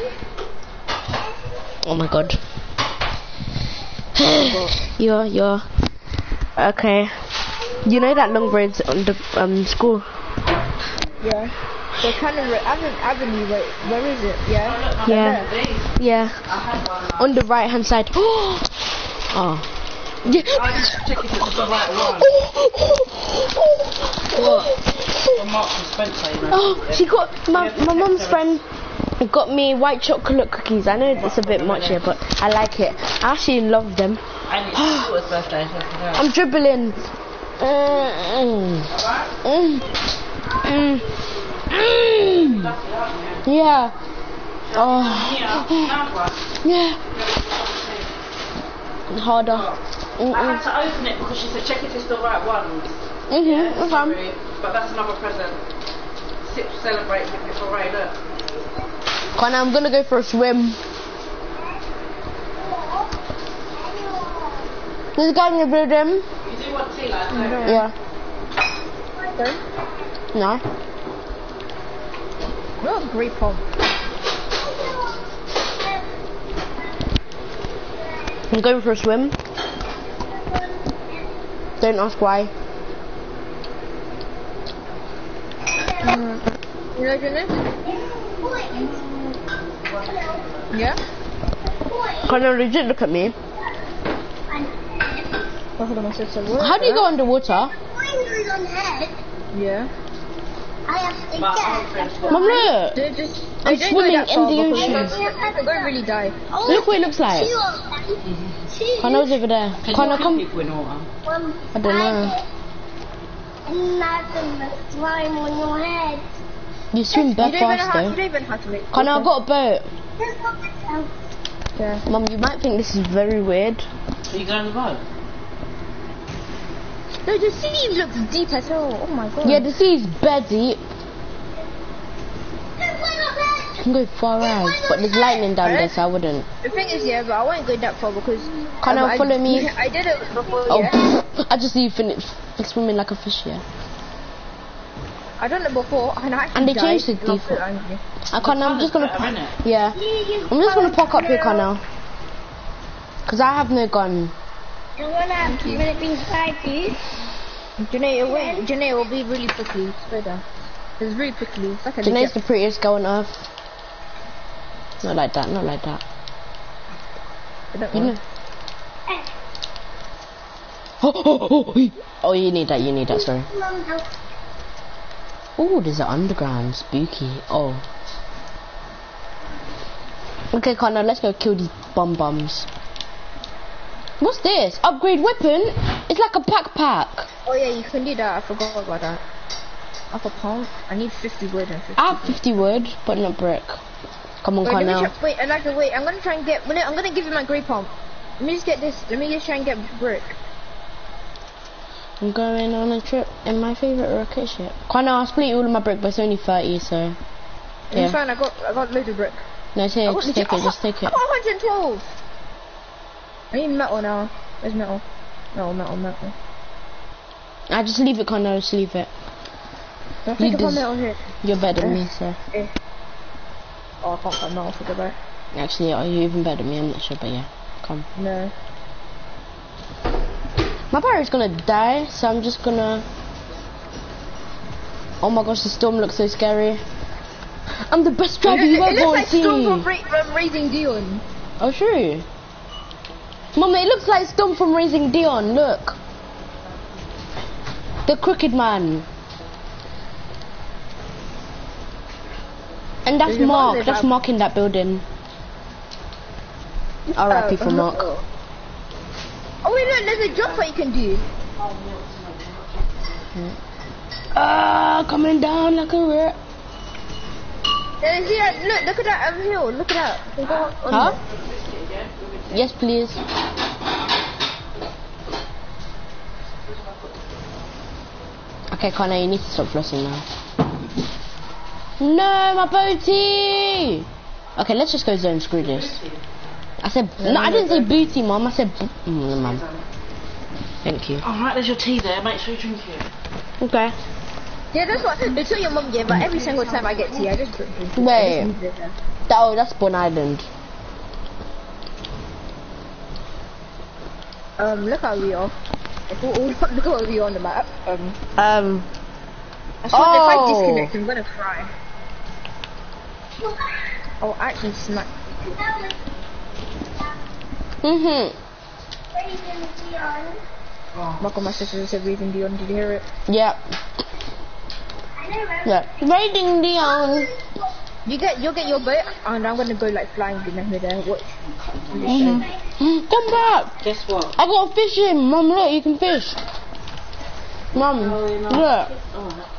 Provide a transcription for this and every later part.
again? Oh my god. you're, you're. Okay. You know that long bridge on the um school? Yeah. The kind of Avenue, Avenue, wait, where is it? Yeah. Yeah. Yeah. On the right hand side. oh. Yeah. I just check if it's the right one. From Marks and Spencer, you. Oh, she got my my mum's friend got me white chocolate cookies. I know it's a bit much here, but I like it. I actually love them. And it's his daughter's birthday, I forgot. I'm dribbling. Mm, mm, mm. Yeah. Oh. Yeah. Harder. I had to open it because she said check if it's the right one. Mhm. Okay. But that's another present. Sip, celebrate, hip hip hooray, look. Connor, I'm gonna go for a swim. There's a guy in the building. You do want tea like that? Yeah. Sorry? No. What a great pump. I'm going for a swim. Don't ask why. Mm-hmm. You know your name? Yeah? Connor, legit look at me. Hold on, my sister. What? How do you go underwater? Yeah. But our friends got Mum, look. Just, I'm they don't go swimming in the because ocean. They don't really die. Look what it looks like. Connor's over there. Can Connor, come. people in water? I don't know. slime on your head. You swim You back don't, even know fast you though. don't even know how to make Connor, I've got a boat. Yeah. Mum, you might think this is very weird. Are you going to the boat? No, the sea looks deep as hell. Oh my god. Yeah, the sea is bare deep. You can go far out, but there's lightning down there, so I wouldn't. The thing is, yeah, but I won't go that far because. Can um, I- follow me. I did it before, Oh, yeah. I just see you finish swimming like a fish here. I done it before and I And they actually changed the died. and I was default. so angry. Uh, Connor, I'm just gonna. Better, innit? Yeah, I'm just gonna park up here, Connor. Cause I have no gun. I'm gonna will it be inside you? Janae, it will, Janae will be really prickly. Swear down. It's really prickly. It's like Janae's the prettiest girl on earth. Not like that, not like that. I don't You know. know. Oh, oh, oh, oh, oh, you need that, you need that, sorry. Oh, there's an underground, spooky. Oh. Okay, Connor, let's go kill these bum bums. What's this? Upgrade weapon? It's like a backpack. Oh yeah, you can do that. I forgot about that. Up a pump. I need 50 wood and 50. I have 50 wood, but not brick. Come on, Wait, Connor. wait, Elijah, wait. I'm gonna try and get. I'm gonna give you my grey pump. Let me just get this. Let me just try and get brick. I'm going on a trip in my favourite rocket ship. Connor, I'll split all of my brick, but it's only 30, so... Yeah. It's Yeah. fine. I got. I got loads of brick. No, it's here, just legit- take it, I just take I it. got 112. I need metal now. Where's metal? Metal, metal, metal. I just leave it, Connor, just leave it. I you think metal here. You're better than me, eh, so... Eh. Oh, I can't find metal for the. Actually, are you even better than me? I'm not sure, but yeah. Come. No. My battery's gonna die, so I'm just gonna... Oh my gosh, the storm looks so scary. I'm the best driver It, you it ever looks like seen. Storm from, from Raising Dion. Oh, true. Mum, it looks like Storm from Raising Dion. Look. The Crooked Man. And that's Does your mum Mark. That's Mark in that building. R.I.P. for Oh, Mark. Oh. Oh wait, look, there's a drop that you can do. Ah, coming down like a rat. There's here, look, look at that um, hill. Look at that. You can go on Huh? there. Yes, please. Okay, Connor, you need to stop flossing now. No, my booty! Okay, let's just go zone. Screw this. I said no. I didn't say booty, mom. I said bo- mm, mom. Thank you. Alright, there's your tea there. Make sure you drink it. Okay. Yeah, that's what. That's what your mum gave. But every single time I get tea, I just drink. it. I Wait. just leave it there. That, oh, that's Bon Island. Um, look how we are. Like, oh, oh, look at what we are on the map. Um, Um, I swear if I Oh. disconnect, I'm gonna cry. Oh, I actually, smack. mhm. Breathing Dion. Oh. Michael, my sister said reading Dion. Did you hear it? Yeah. Yeah. Raiding Dion. You get, you'll get your boat, and I'm gonna go like flying in the there. Watch. Mhm. Come back. Guess what? I got a fish in. Mum, look, you can fish. Mum, you know. look. Oh,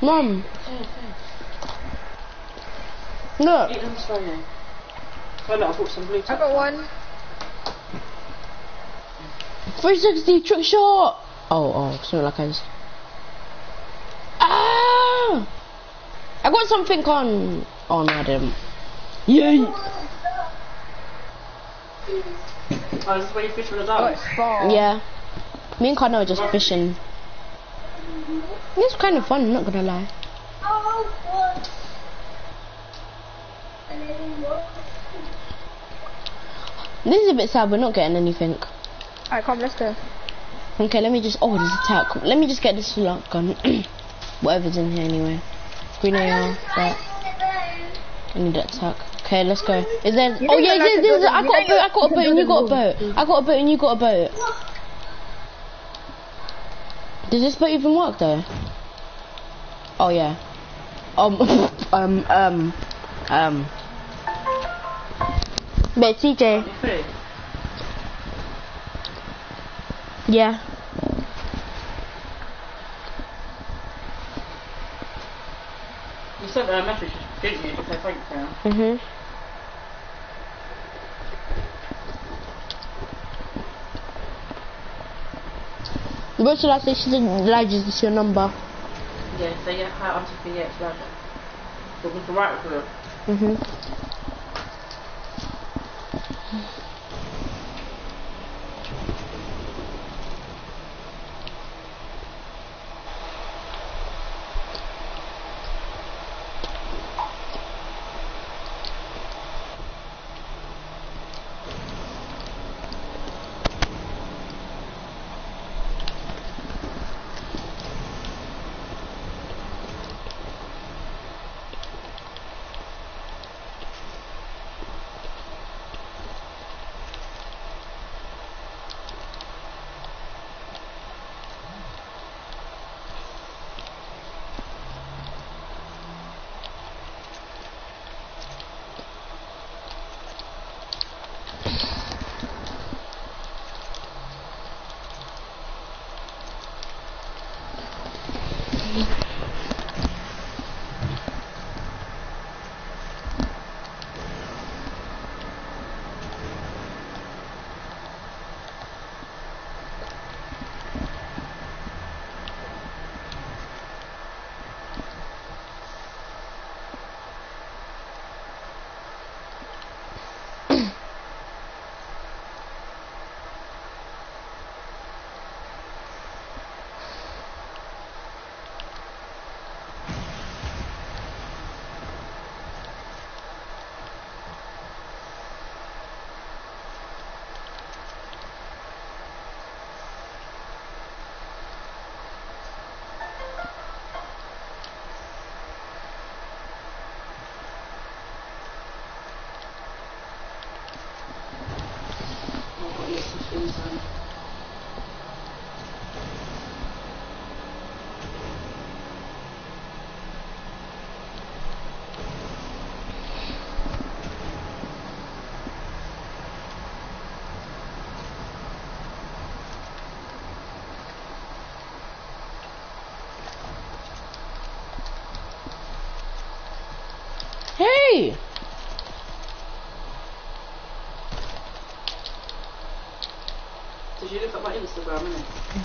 Mum. Look. eat them slowly. Oh look, I bought some blue I got one. 360 trick shot. Oh, oh, something like I was. Ah! I got something on. Oh no, I didn't. Yeah. Oh, this is where you fish with the Oh, dogs. it's. Yeah. Me and Connor are just fishing. It's kind of fun, not gonna lie. This is a bit sad, we're not getting anything. Alright, come, let's go. Okay, let me just. Oh, there's a tack. Let me just get this lock gun. Whatever's in here anyway. Green AR, that. I need that tack. Okay, let's go. Is there? You Oh yeah, you there's, there's, I got a a- boat. I got a you boat, and you got a can boat. I got a boat, and you got a boat. Does this boat even work though? Oh yeah. Um, um, um, um. Wait, CJ. You free? Yeah. You sent a message, didn't you, to say thank you? Mhm. What should I say? She said, Elijah, is your number? Yeah, so yeah, hi, I'm Sophie, yeah, it's Roger. Talking to right with you. Mhm. I've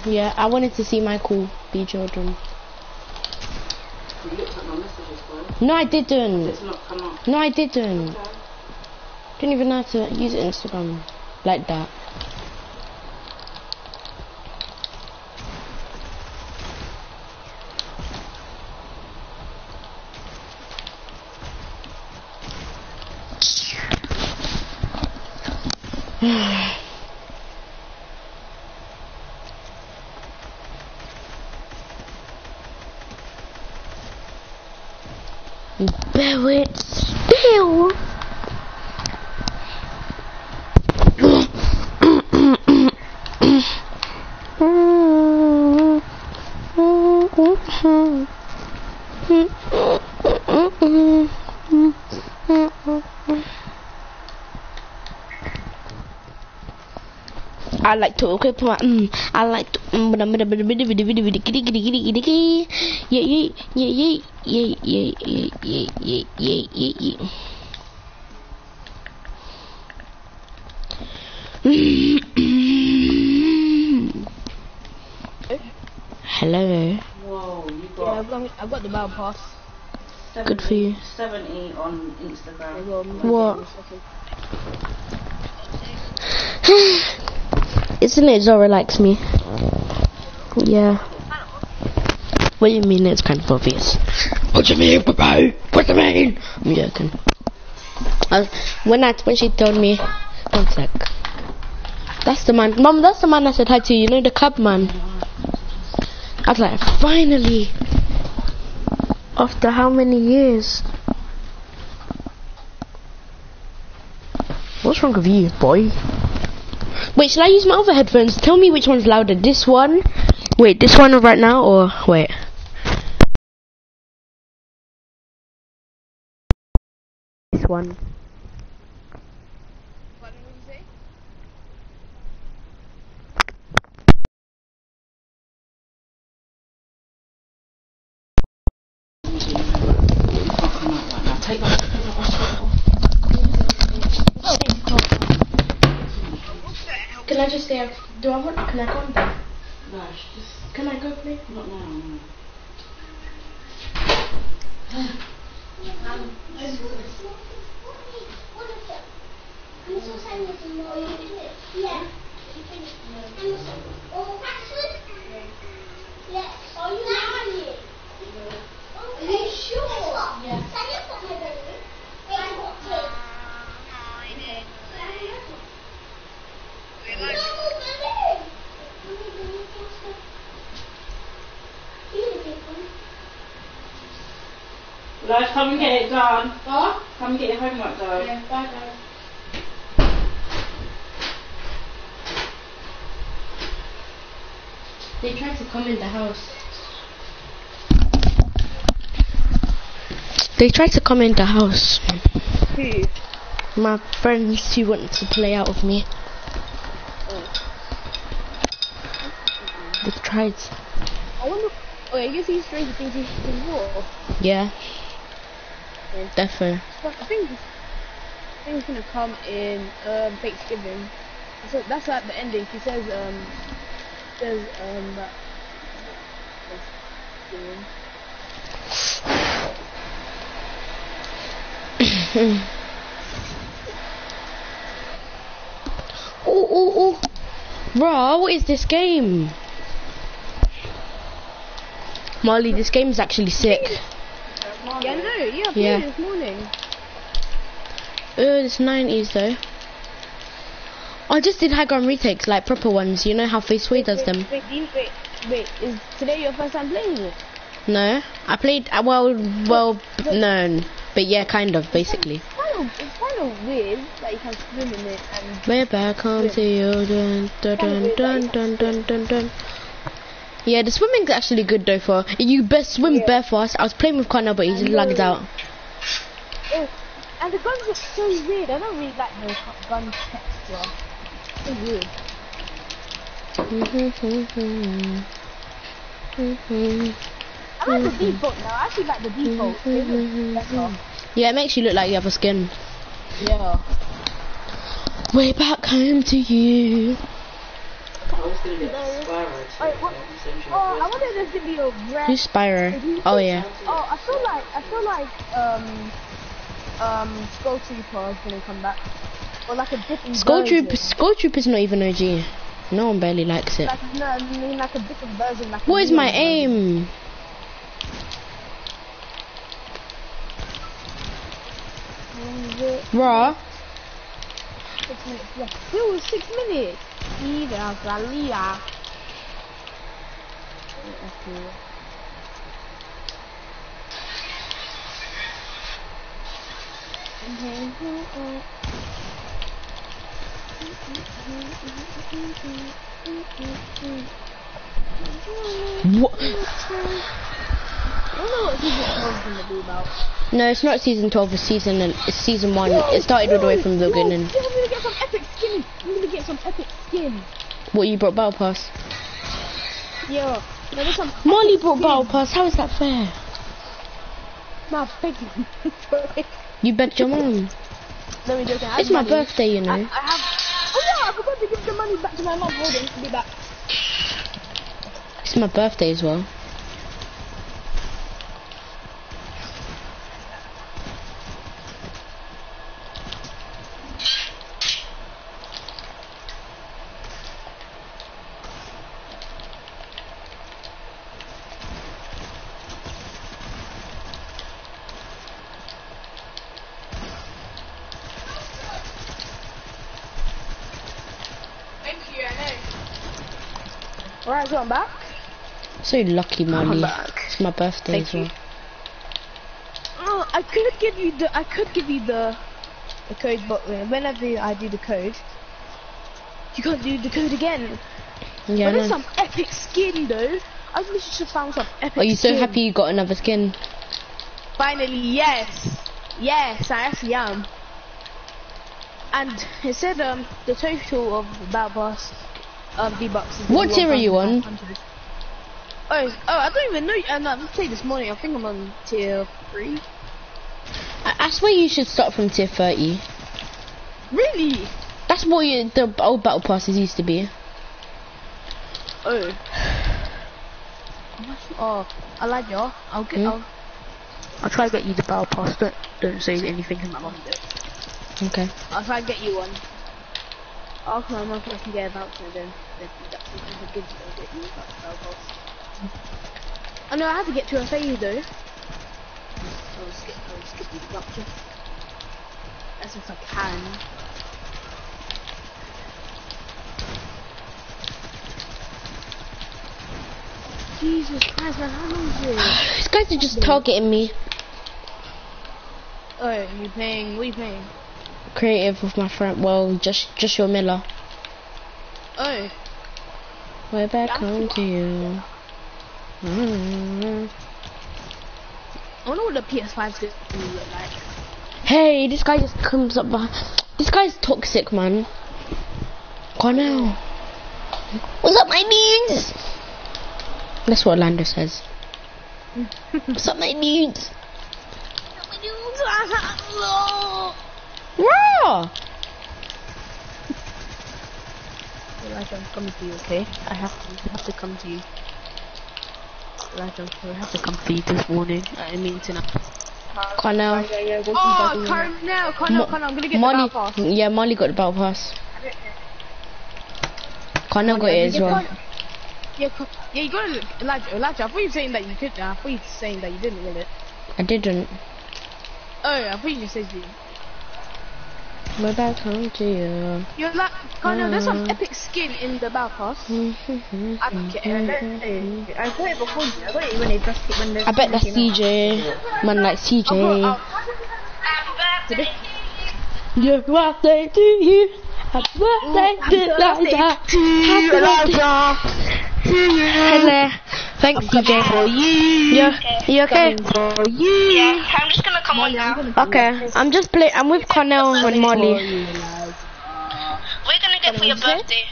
Yeah, I wanted to see Michael B. Jordan. You looked at my messages, boy. No, I didn't. It's not come up. No, I didn't. Okay. Didn't even know how to use Instagram like that. Bear it still. I like to equip my mm, I like to mm, giddy yeah yeah yeah yeah yeah yeah yeah yeah yeah yeah yeah Hello. Whoa, you Yeah, I've got, I've got the battle pass. 70, Good for you. 70 on Instagram. What? Okay. Isn't it Zora likes me? Yeah. What do you mean it's kind of obvious? What do you mean, bro? What do you mean? I'm joking. I was, uh, when I when she told me, one sec. That's the man, mom. That's the man I said hi to. You know the cub man. I was like, finally. After how many years? What's wrong with you, boy? Wait, should I use my other headphones? Tell me which one's louder. This one? Wait, this one right now or wait? This one. stay up. Do I want? Can I go in bed? No, just. Can I go, please? Not now. No. Thank you. Sure? Yeah. Come and get it done. What? Come and get your homework done. bye guys. They tried to come in the house. They tried to come in the house. Who? My friends who wanted to play out with me. They tried. I wonder. Oh, yeah, you see Stranger Things season four. Yeah. But I think I think it's gonna come in um, Thanksgiving. So that's at the ending. He says um says um that. Oh, oh, oh. Bruh, what is this game? Molly, this game is actually sick. Yeah, I. Yeah, I played Yeah. this morning. Oh, it's 90s though. I just did high ground retakes, like proper ones. You know how Faceway does wait, them. Wait, you, wait, wait. Is today your first time playing it? No, I played. uh, Well, well, no, but yeah, kind of, basically. It's kind of, it's kind of weird that you can swim in it and Way back home to you, dun dun dun dun dun dun dun dun. Yeah, the swimming's actually good though. For you best swim Yeah. bare fast. I was playing with Connor, but he just lagged out. oh, and the guns look so weird. I don't really like the gun texture. So weird. I like the mm-hmm. default now. I actually like the default. They. Mm-hmm. Mm-hmm. Yeah, it makes you look like you have a skin. Yeah. Way back home to you. I was going to get Spyro too. Wait, what? Oh, I wonder if there's gonna be a red. Who's Spyro? Oh yeah. Oh, I feel like I feel like um um Skull Trooper is gonna come back, or like a different. Skull version. Troop. Skull Troop is not even OG. No one barely likes it. Like no, I mean like a different version. Like What is my version. aim? Raw. Six minutes left. Still six minutes. Ida Galia. Okay. What? I don't know what season 12 is gonna be about. No, it's not season 12, it's season, it's season 1. It started all the way from the Yo, beginning. I'm gonna get some epic skin. I'm gonna get some epic skin. What, you brought Battle Pass? No, some. Molly brought skin. Battle Pass, how is that fair? Nah, thank you. Bet your mum. Me joke. It's my money. birthday, you know. I have. Oh yeah, I forgot to give the money back to my mom. Hold on, give it back. It's my birthday as well. Thank you, I know. So I'm back. So lucky, Molly. It's my birthday Thank as you. well. Oh, I could give you the. I could give you the, the code, but whenever I do the code, you can't do the code again. Yeah, but there's no. some epic skin though. I really should have found some epic. Are you so happy you got another skin? Finally, yes, yes, I actually am. And it said um the total of battle pass um V bucks. What tier are you on? Oh, oh, I don't even know. And I played this morning. I think I'm on tier three. I, I swear you should start from tier 30. Really? That's what you, the old battle passes used to be. Oh. Oh, I like you. I'll get. Hmm? I'll, I'll try to get you the battle pass. Don't don't say anything to my mum. Okay. I'll try to get you one. I'll ask my mum if I can get a voucher then. That's something to give you. I'll you battle pass. I know I have to get to a phase though. I'll skip. I'll skip the voucher. That's if I can. Jesus Christ, man, how long is this? These guys are just targeting me. Oh, you playing? What are you playing? Creative with my friend, well, just just your Miller. Oh, We're back home to you. Mm. I wonder what the PS5's gonna look like. Hey, this guy just comes up behind. This guy's toxic, man. Now. What's up, my dudes? That's what Orlando says. What's up, my dudes? Elijah, I'm coming to you, okay? I have to, I have to come to you. Elijah, I have to come for you this morning. I mean tonight. Go on now. Oh, Cornell, Cornell, Cornell, I'm gonna get Molly, the battle pass. yeah, Molly got the battle pass. Connor got it as well. Yeah, yeah, you got it, Elijah. Elijah, I thought you were saying that you could. I thought you were saying that you didn't get it. I didn't. Oh, yeah, I thought you just said you. We're back home to you. You're like, Cornell, there's some Mm. epic skin in the battle pass. I I don't care. I got it before you. I got it when they first when they bet that's CJ. Man like CJ. Oh, Your birthday to you. Happy birthday to Elijah. Happy birthday to you. Hello. Thanks, DJ. For you. Yeah. You okay? For you. Yeah, I'm just gonna come on now. Okay. I'm just play. I'm with Cornell and Molly. What are gonna get for your birthday?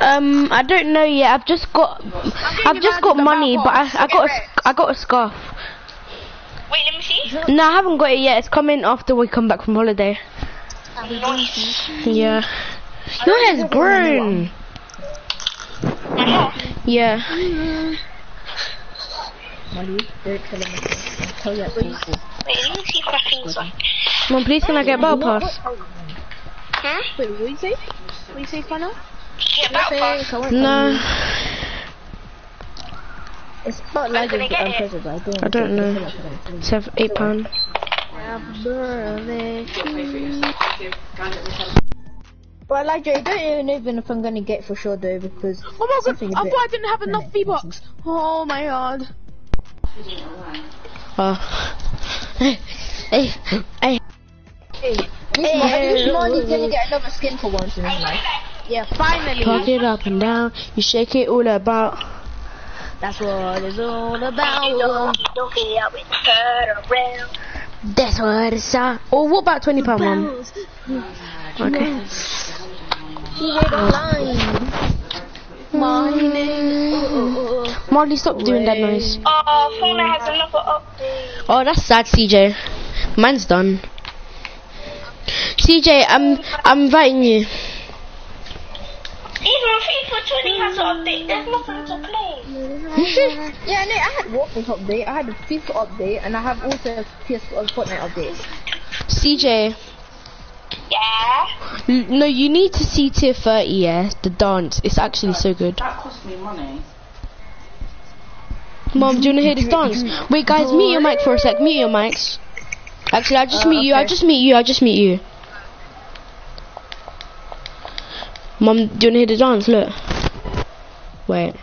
Um, I don't know yet. I've just got. I've just got money, but I, I got a, I got a scarf. Wait, let me see. No, I haven't got it yet. It's coming after we come back from holiday. Nice. Yeah. Your hair's grown. Yeah. Mom, please can I get battle pass? Hmm? Wait, what you say? What you say, Cornell? Yeah, battle pass. No, It's not like it's get I don't. Know. Seven, eight pound. But Elijah, I don't even know if I'm gonna get for sure though because. Oh my god, something a I bit- thought I didn't have enough V-Bucks. Oh my god. Uh, hey, hey, hey. Hey, hey, Marley's gonna get another skin for once in his life. Yeah, finally. Talk it up and down. You shake it all about. That's what it's all Don't about. don't get out with her around. That's what it's all. Oh, what about twenty pound, mom? Okay. She read online. Molly, stop doing that noise. Oh, Fauna has another update. Oh, that's sad, CJ. Mine's done. CJ, I'm I'm inviting you. Even FIFA 20 has an update. There's nothing to play. Yeah, no, I had Waffles update, I had a FIFA update, and I have also a PS uh, Fortnite update. CJ, Yeah. l- no, you need to see tier 30, yeah? The dance. It's actually so good. That cost me money. Mom, do you want to hear this dance? Wait, guys, mute your mic for a sec. Mute your mics. Actually, I'll just Uh, meet you. I'll just meet you. I'll just meet you. Mom, do you want to hear the dance? Look. Wait.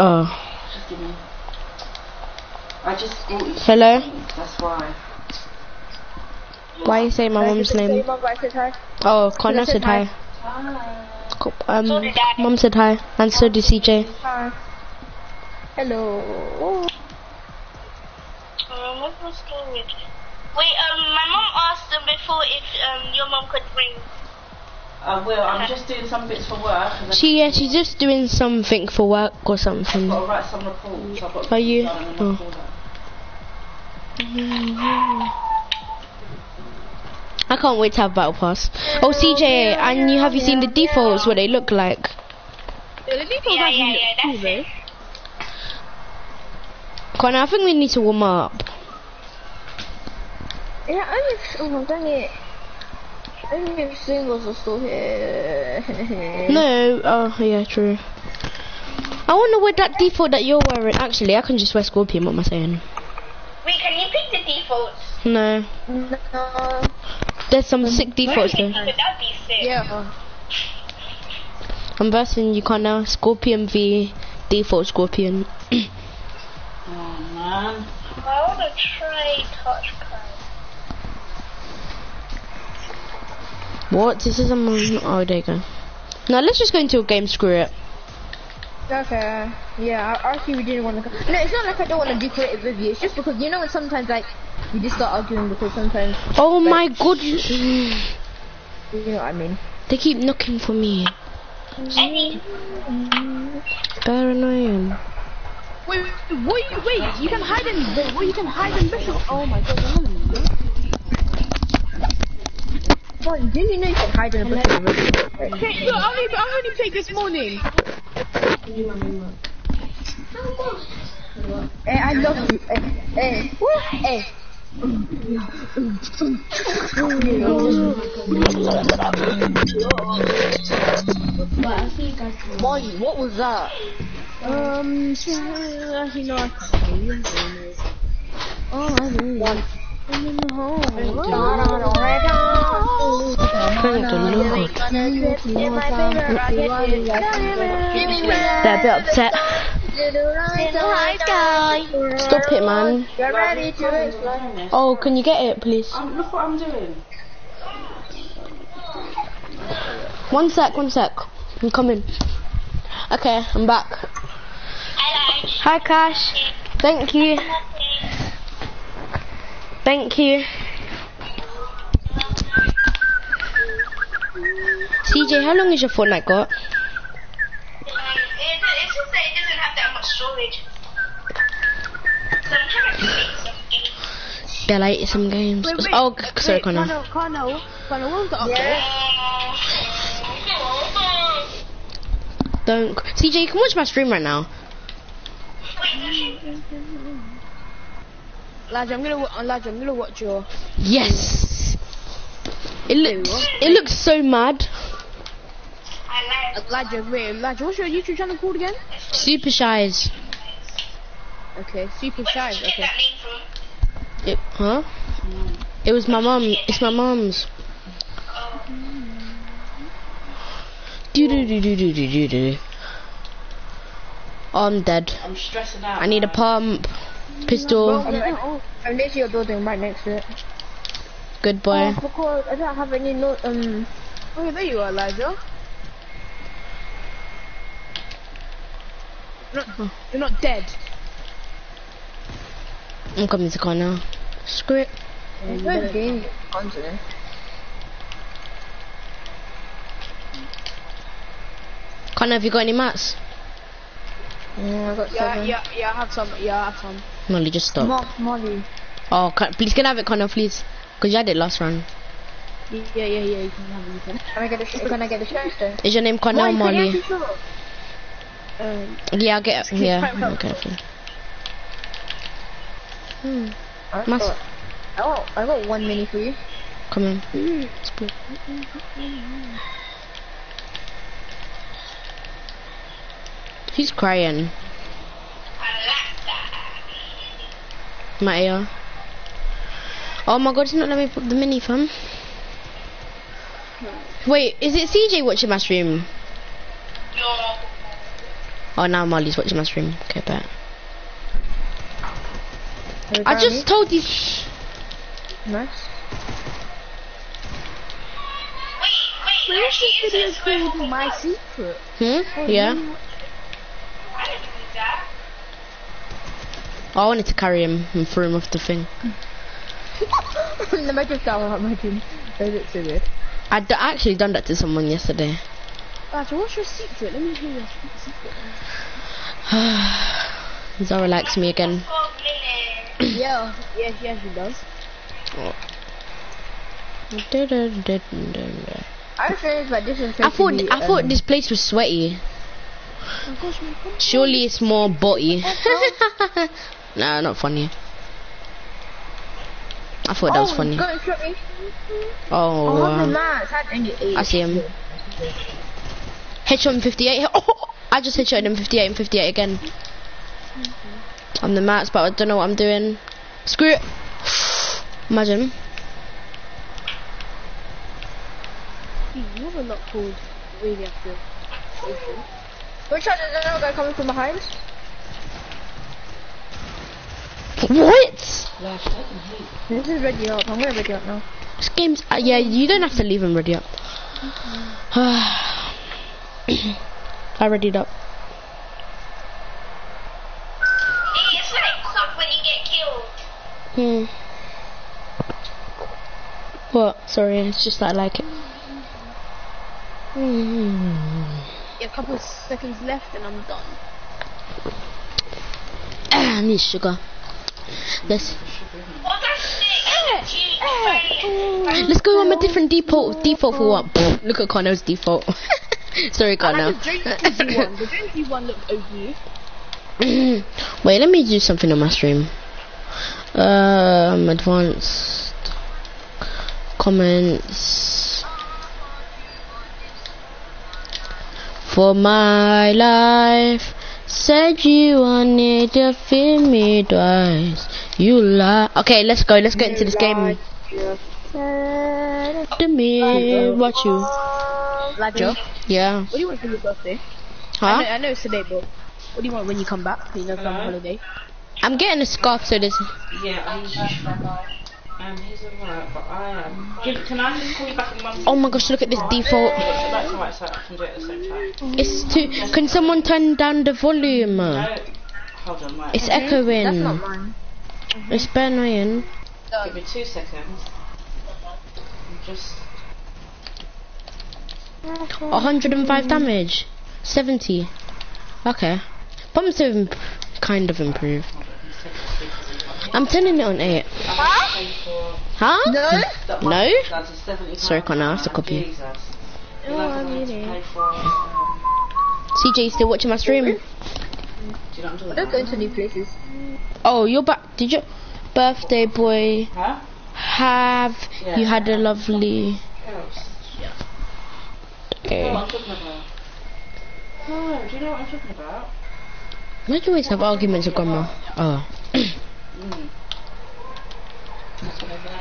Oh. Just give me. I just bought you. Hello? That's why. Why you say my mom's name? Oh, Connor said hi. Co- Um, So did I. mom said hi, and so did CJ. Hello. Um, what was going with Wait, um, my mom asked them before if um your mom could bring. I will. I'm just doing some bits for work. And then She yeah, she's just doing something for work or something. I've got to write some reports. I've got Are you? Oh. all that. I can't wait to have battle pass. Oh CJ, and you have you seen the defaults? What they look like? Yeah, the default Yeah, yeah, yeah, that's though. it. Connor, I think we need to warm up. Yeah, I'm if, oh, dang it. Only if singles are still here. No, oh yeah, true. I wonder what that default that you're wearing. Actually, I can just wear Scorpion. What am I saying? Wait, can you pick the defaults? No, No. there's some sick defaults Pick though. that'd be sick. Yeah. I'm versing you, Connor. Scorpion v default Scorpion. Oh man. I wanna try touch card. What? This is a mon- oh there you go. Now let's just go into a game. Screw it. Okay. Uh, yeah, I actually didn't want to. No, it's not like I don't want to do creative with you. It's just because you know when sometimes like you just start arguing because sometimes Oh my god! you know what I mean. They keep knocking for me. Any They're annoying. Wait, wait, wait, you, wait, you can hide in, wait, wait, you can hide in Bishop. Oh my god, hang on a minute. Well, didn't you know you can hide in a bush? in? Okay, look, I only, I only played this morning. Hey, I love you. Hey, hey, Woo. hey. Molly, what was that? Um, actually, uh, no, I can't play you. Oh, I know. One. Thank the Lord. They're a bit upset. Stop it, man. Get ready to explode. Oh, can you get it, please? Um, look what I'm doing. One sec, one sec. I'm coming. Okay, I'm back. Hi, Cash. Thank you. Thank you. CJ, how long is your Fortnite got? It it, it's just that it doesn't have that much storage. So I'm trying to create some games. Delete some games. Wait, wait, oh, wait, sorry, Connor. Connor, Connor, Connor, what was the update? Don't. CJ, you can watch my stream right now. Mm-hmm. Elijah, I'm gonna, Elijah, I'm gonna watch your. Yes. It looks. It looks so mad. I like Elijah, wait, Elijah, what's your YouTube channel called again? Super shies. Okay, Super Where Shy. did you get Okay. It, huh? It was my mom. It's my mom's. Oh. Do do do do do do do do. Oh, I'm dead. I'm stressing out. I need a pump. Pistol. I'm, I'm next to your building, right next to it. Good boy. Oh, because I don't have any no um. Oh, there you are, Elijah. You're not, you're not dead. I'm coming to corner. Script. There's no game continent. Connor, have you got any mats? Yeah, I got Yeah, seven. yeah, yeah, I have some. Yeah, I have some. Molly, just stop. Mo- Molly. Oh, can, please can I have it, Connor, please? Because you had it last round. Yeah, yeah, yeah, you can have it. Can. Can I get a sh- can I get a share? Is your name Connor or Molly? Um, Yeah, I'll get. keep Yeah, trying to- okay. Hmm. I Must- got, I got, I got one mini for you. Come on. Split. Who's crying? I like that. My AR. Oh my god, it's not letting me put the mini fam. Wait, is it CJ watching my stream? No. Oh, now Molly's watching my stream. Okay, bet. I found just told you. me? Nice. Wait, wait. where's actually, this it video called My. Secret? Hmm? Yeah. I didn't do that. Oh, I wanted to carry him and throw him off the thing. the magic tower, imagine. That looks so weird. I d- actually done that to someone yesterday. Elijah, what's your secret? Let me hear your secret. Zara likes me again. Yeah, yes, yes, he does. Serious, but this is I thought be, I thought um, this place was sweaty. Oh gosh, man, come on. Surely it's more body. nah, not funny. I thought that was oh, funny. Go and shoot me. Oh, Oh, the um, mask. How dang it? I see him. Headshot in 58. Oh, I just headshot in 58 and 58 again. I'm the mats, but I don't know what I'm doing. Screw it. Imagine. You have a lot called really after. Which one is the guy coming from behind? What? This is ready up. I'm gonna ready up now. This game's. Uh, yeah, you don't have to leave him ready up. I readied up. It's like quick when you get killed. Hmm. What? Sorry, it's just that I like it. Hmm. Yeah, a couple of seconds left and I'm done. I need sugar. Let's What that's the thing. You find let's go on a different default. Default for what? Pfft, Look at Connor's default. Sorry, I Connor. like the Drinky one. The Drinky one looked OG. Wait, let me do something on my stream. Um, advanced comments for my life. Said you wanted to feel me twice. You lie. Okay, let's go. Let's get into this game. To me, what you? Elijah, Yeah. what do you want for your birthday? I, know, I know it's today, but what do you want when you come back? You know, from holiday. I'm getting a scarf, so this. Yeah, I'm he's alright, but I am. Can, can I just call you back in one Oh my gosh! Look at this default. That's alright, so I can do it at the same time. It's too. Can someone turn down the volume? No. Hold on. It's That's echoing. not mine. It's bad annoying. Give me two seconds. I'm just. 105 damage. 70. Okay. Bumps have kind of improved. I'm turning it on 8. Huh? No? No? That's a 70 Sorry, Connor, that's a copy. Jesus. Oh, have I to mean pay it. for, um, CJ, you still watching my stream? do you know what I'm talking I don't go into new places. Oh, you're back. Did your birthday boy Huh? have you had a lovely Girls. Do you know day? what I'm talking about? No, do you know what I'm talking about? Why do you always have arguments with grandma? Oh. Mm.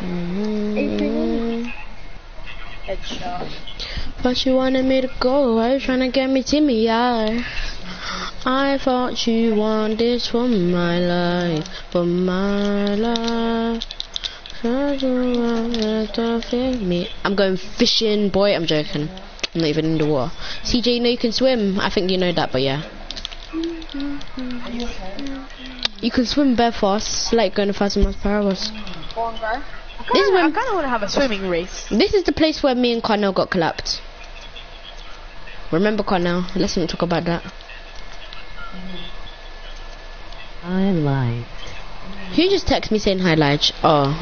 Mhm. Headshot. But you wanted me to go, you trying to get me to me, yeah? I thought you want this for my life, for my life. Me. I'm going fishing, boy. I'm joking. I'm not even in the water. CJ, you know you can swim. I think you know that, but yeah. You can swim bare fast, like going a thousand miles per hour. This is I kind of want to have a swimming race. this is the place where me and Cornell got clapped. Remember Cornell? Let's not talk about that. I like. Who just texted me saying hi, Lige? Oh.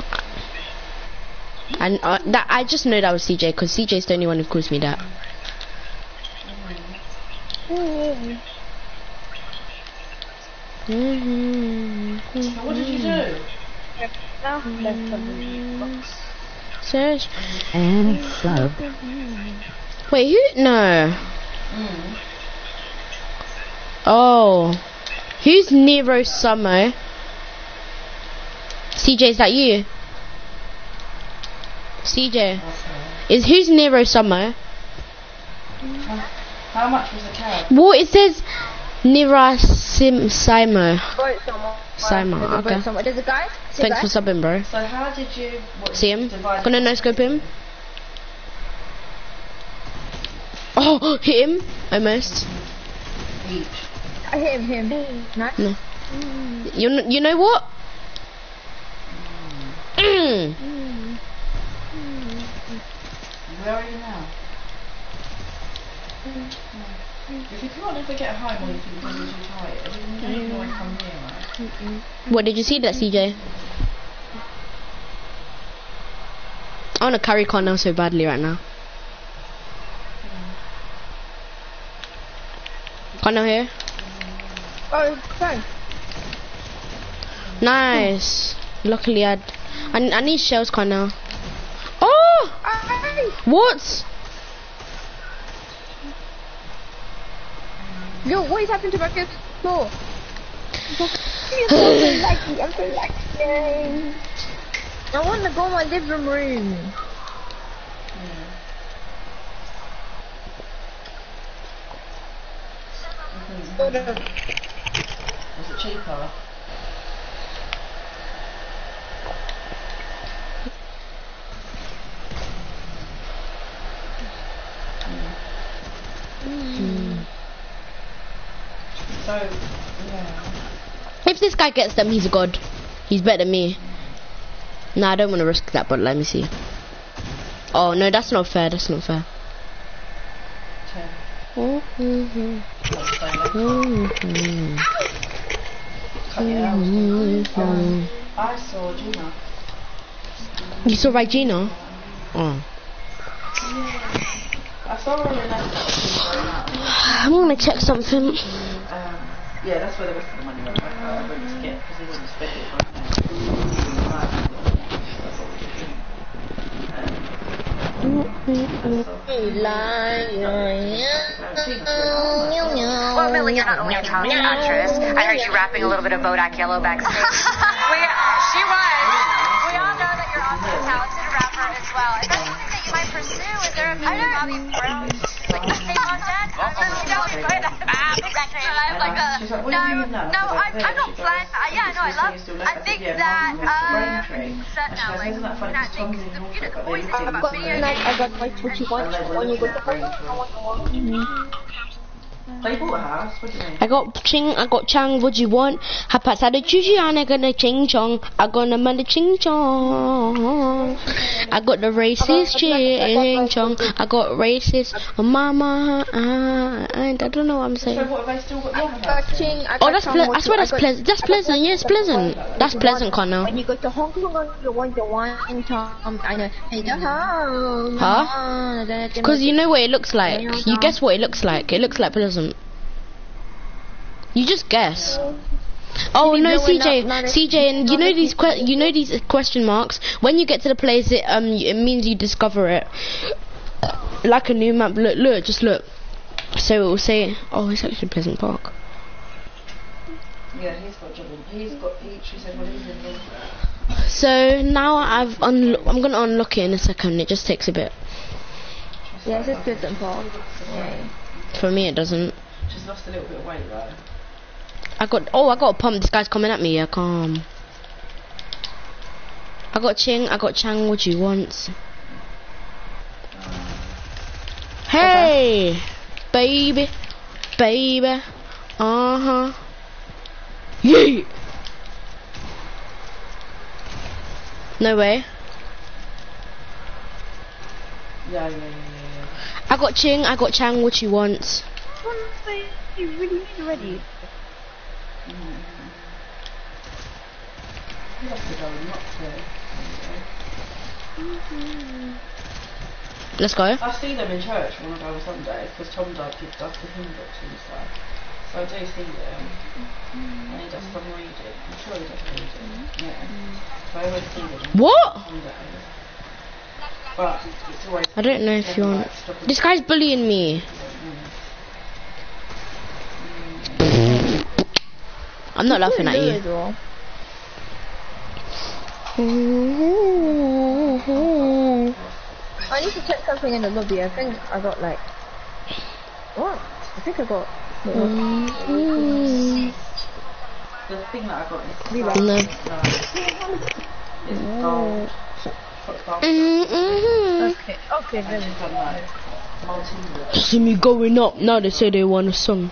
And uh, that I just know that was CJ because CJ's the only one who calls me that. What did you do? Now, left of the box. Search. And sub. Wait, who? No. Mm. Oh. Who's Nero Summer? CJ, is that you? CJ. Is who's Nero Summer? How much was the carrot? Well, it says Nira Sim Simo. Vote someone. Simon, There's a vote okay. There's a guy. There's a Thanks guy. for subbing, bro. So how did you what, See him? divide Gonna no scope him. Oh, hit him almost. each? I hit him. Him. Nice. No. You you know what? Mm. Where are you now? If you can't ever get home or you think you're too tired, you don't even always here, right? What did you see that, CJ? I want to carry Connell so badly right now. Connell here. Oh, fine. Nice. Luckily, I'd, I I need shells, Connell. Oh, Ay! what? Yo, what is happening to my fifth floor? I'm so lucky. I'm so lucky. I want to go in my living room. Hold on. Was it cheaper? So, yeah. If this guy gets them, he's a god. He's better than me. No, I don't want to risk that, but let me see. Oh, no, that's not fair. That's not fair. Ten. Let's say let's cut it out. Um, I saw Gina. You saw Regina? Oh. I saw her in that. I'm gonna check something. Yeah, that's where the rest of the money went. Like, uh, really scared because he wouldn't spend it right now. Right. That's what we did. Well, Millie, you're not only a talented actress. I heard you rapping a little bit of Bodak Yellow backstage. we, she was. We all know that you're also a talented rapper as well. Is that something that you might pursue? Is there a Millie Bobby Brown like mixtape content? I don't know. Go ahead. Exactly. I'm like, uh, like, what no, you no, I, I'm. I'm not She. Uh, yeah, no, I love. I think said, "Yeah, that Mum, it's the brain uh, tree." set now, like, "Isn't that funny? that 'Cause thing, Tom's in you know, always think about the video games. I got my Twitchy And watch they when you go to tree. I want to walk. Oh, you bought a house? What do you mean? I got ching, I got chang, what do you want? Hapat sada chuchi, I gonna ching chong. I gonna manda ching chong. I got the racist ching chong. I got racist mama. Uh, and I don't know what I'm So saying. what have they still got the other Got house? Ching, I Oh, that's Chang ple- I Wo swear Chu, pleasant. That's pleasant. Yes, pleasant. That's pleasant, Connor. When you go to Hong Kong on the one, the one time, I know. Hey. Huh? Because you know what it looks like. You guess what it looks like. It looks like pleasant. You just guess. Oh You no, know CJ, not- not- CJ, and you know these que- you know these question marks. When you get to the place, it um it means you discover it, like a new map. Look, look, just look. So it will say, oh, it's actually Pleasant Park. Yeah, he's got a. He's got, he, said, well, he's in North. So now I've un- I'm gonna unlock it in a second. It just takes a bit. Yeah, it's just Pleasant Park. Yeah. For me, it doesn't. She's lost a little bit of weight, though. I got oh I got a pump. This guy's coming at me. Yeah, calm. I got Ching. I got Chang. What do you want? Hey, baby, baby. Uh huh. Yeah. No way. Yeah, yeah. yeah. I got Ching. I got Chang. What you want? You really need already. He has to go and not to. Let's go. I see them in church when I go on Sunday because Tom does his, does the hymn books and stuff. So I do see them. And he does some reading. I'm sure he does reading. Yeah. So I always see them What? on Sundays. But it's always. I don't know if you want. This guy's bullying me. I'm not laughing at you. I need to check something in the lobby. I think I got like. What? I think I got. The thing that I got is No. Uh, is gold. Gold. Okay. Okay, then. Done like multi- See me going up. Now they say they want a song.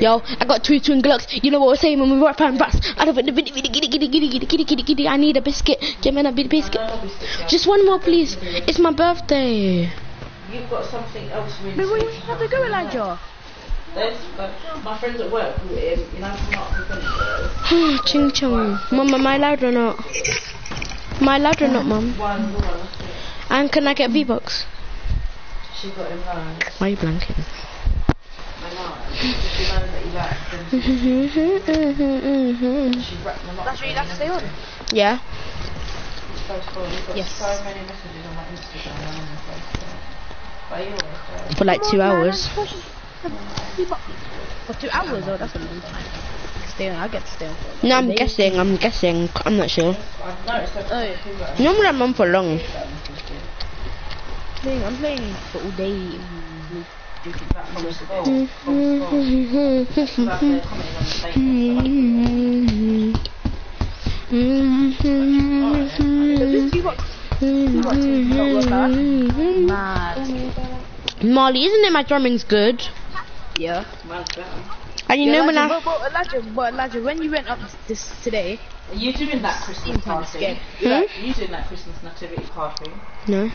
Yo, I got two twin glocks. You know what we're saying when we rap and raps. I don't giddy giddy giddy giddy giddy giddy giddy giddy giddy. I need a biscuit. Give me a bit biscuit. Just one more, please. It's my birthday. You've got something else really But where you have to go, Elijah? There's, uh, my friends at work brought it in, you know, from Marks and Spencer's. Ching chong. Mum, am I loud or not? Am I loud or not, mum? One woman, And can I get V box? she got him loads. Why are you blanking? I know. If you know that you like, then she wrapped them up. That's what you have to stay on. yeah. So cool. We've got Yes. so many messages on my Instagram and on my Facebook. But he always does. For like two hours. For two hours, oh, that's a long time. Stanford. I got Stanford. No, I'm they guessing. I'm guessing. I'm not sure. Oh. You know what I'm on for long. I'm playing for all day. Molly, isn't it my drumming's good? Yeah. Mine's better. And you yeah, know when Elijah, I but, but Elijah, but Elijah, when you went up this today, Are you doing that Christmas Seems kinda party? scared. You like, are you doing that Christmas nativity party? no.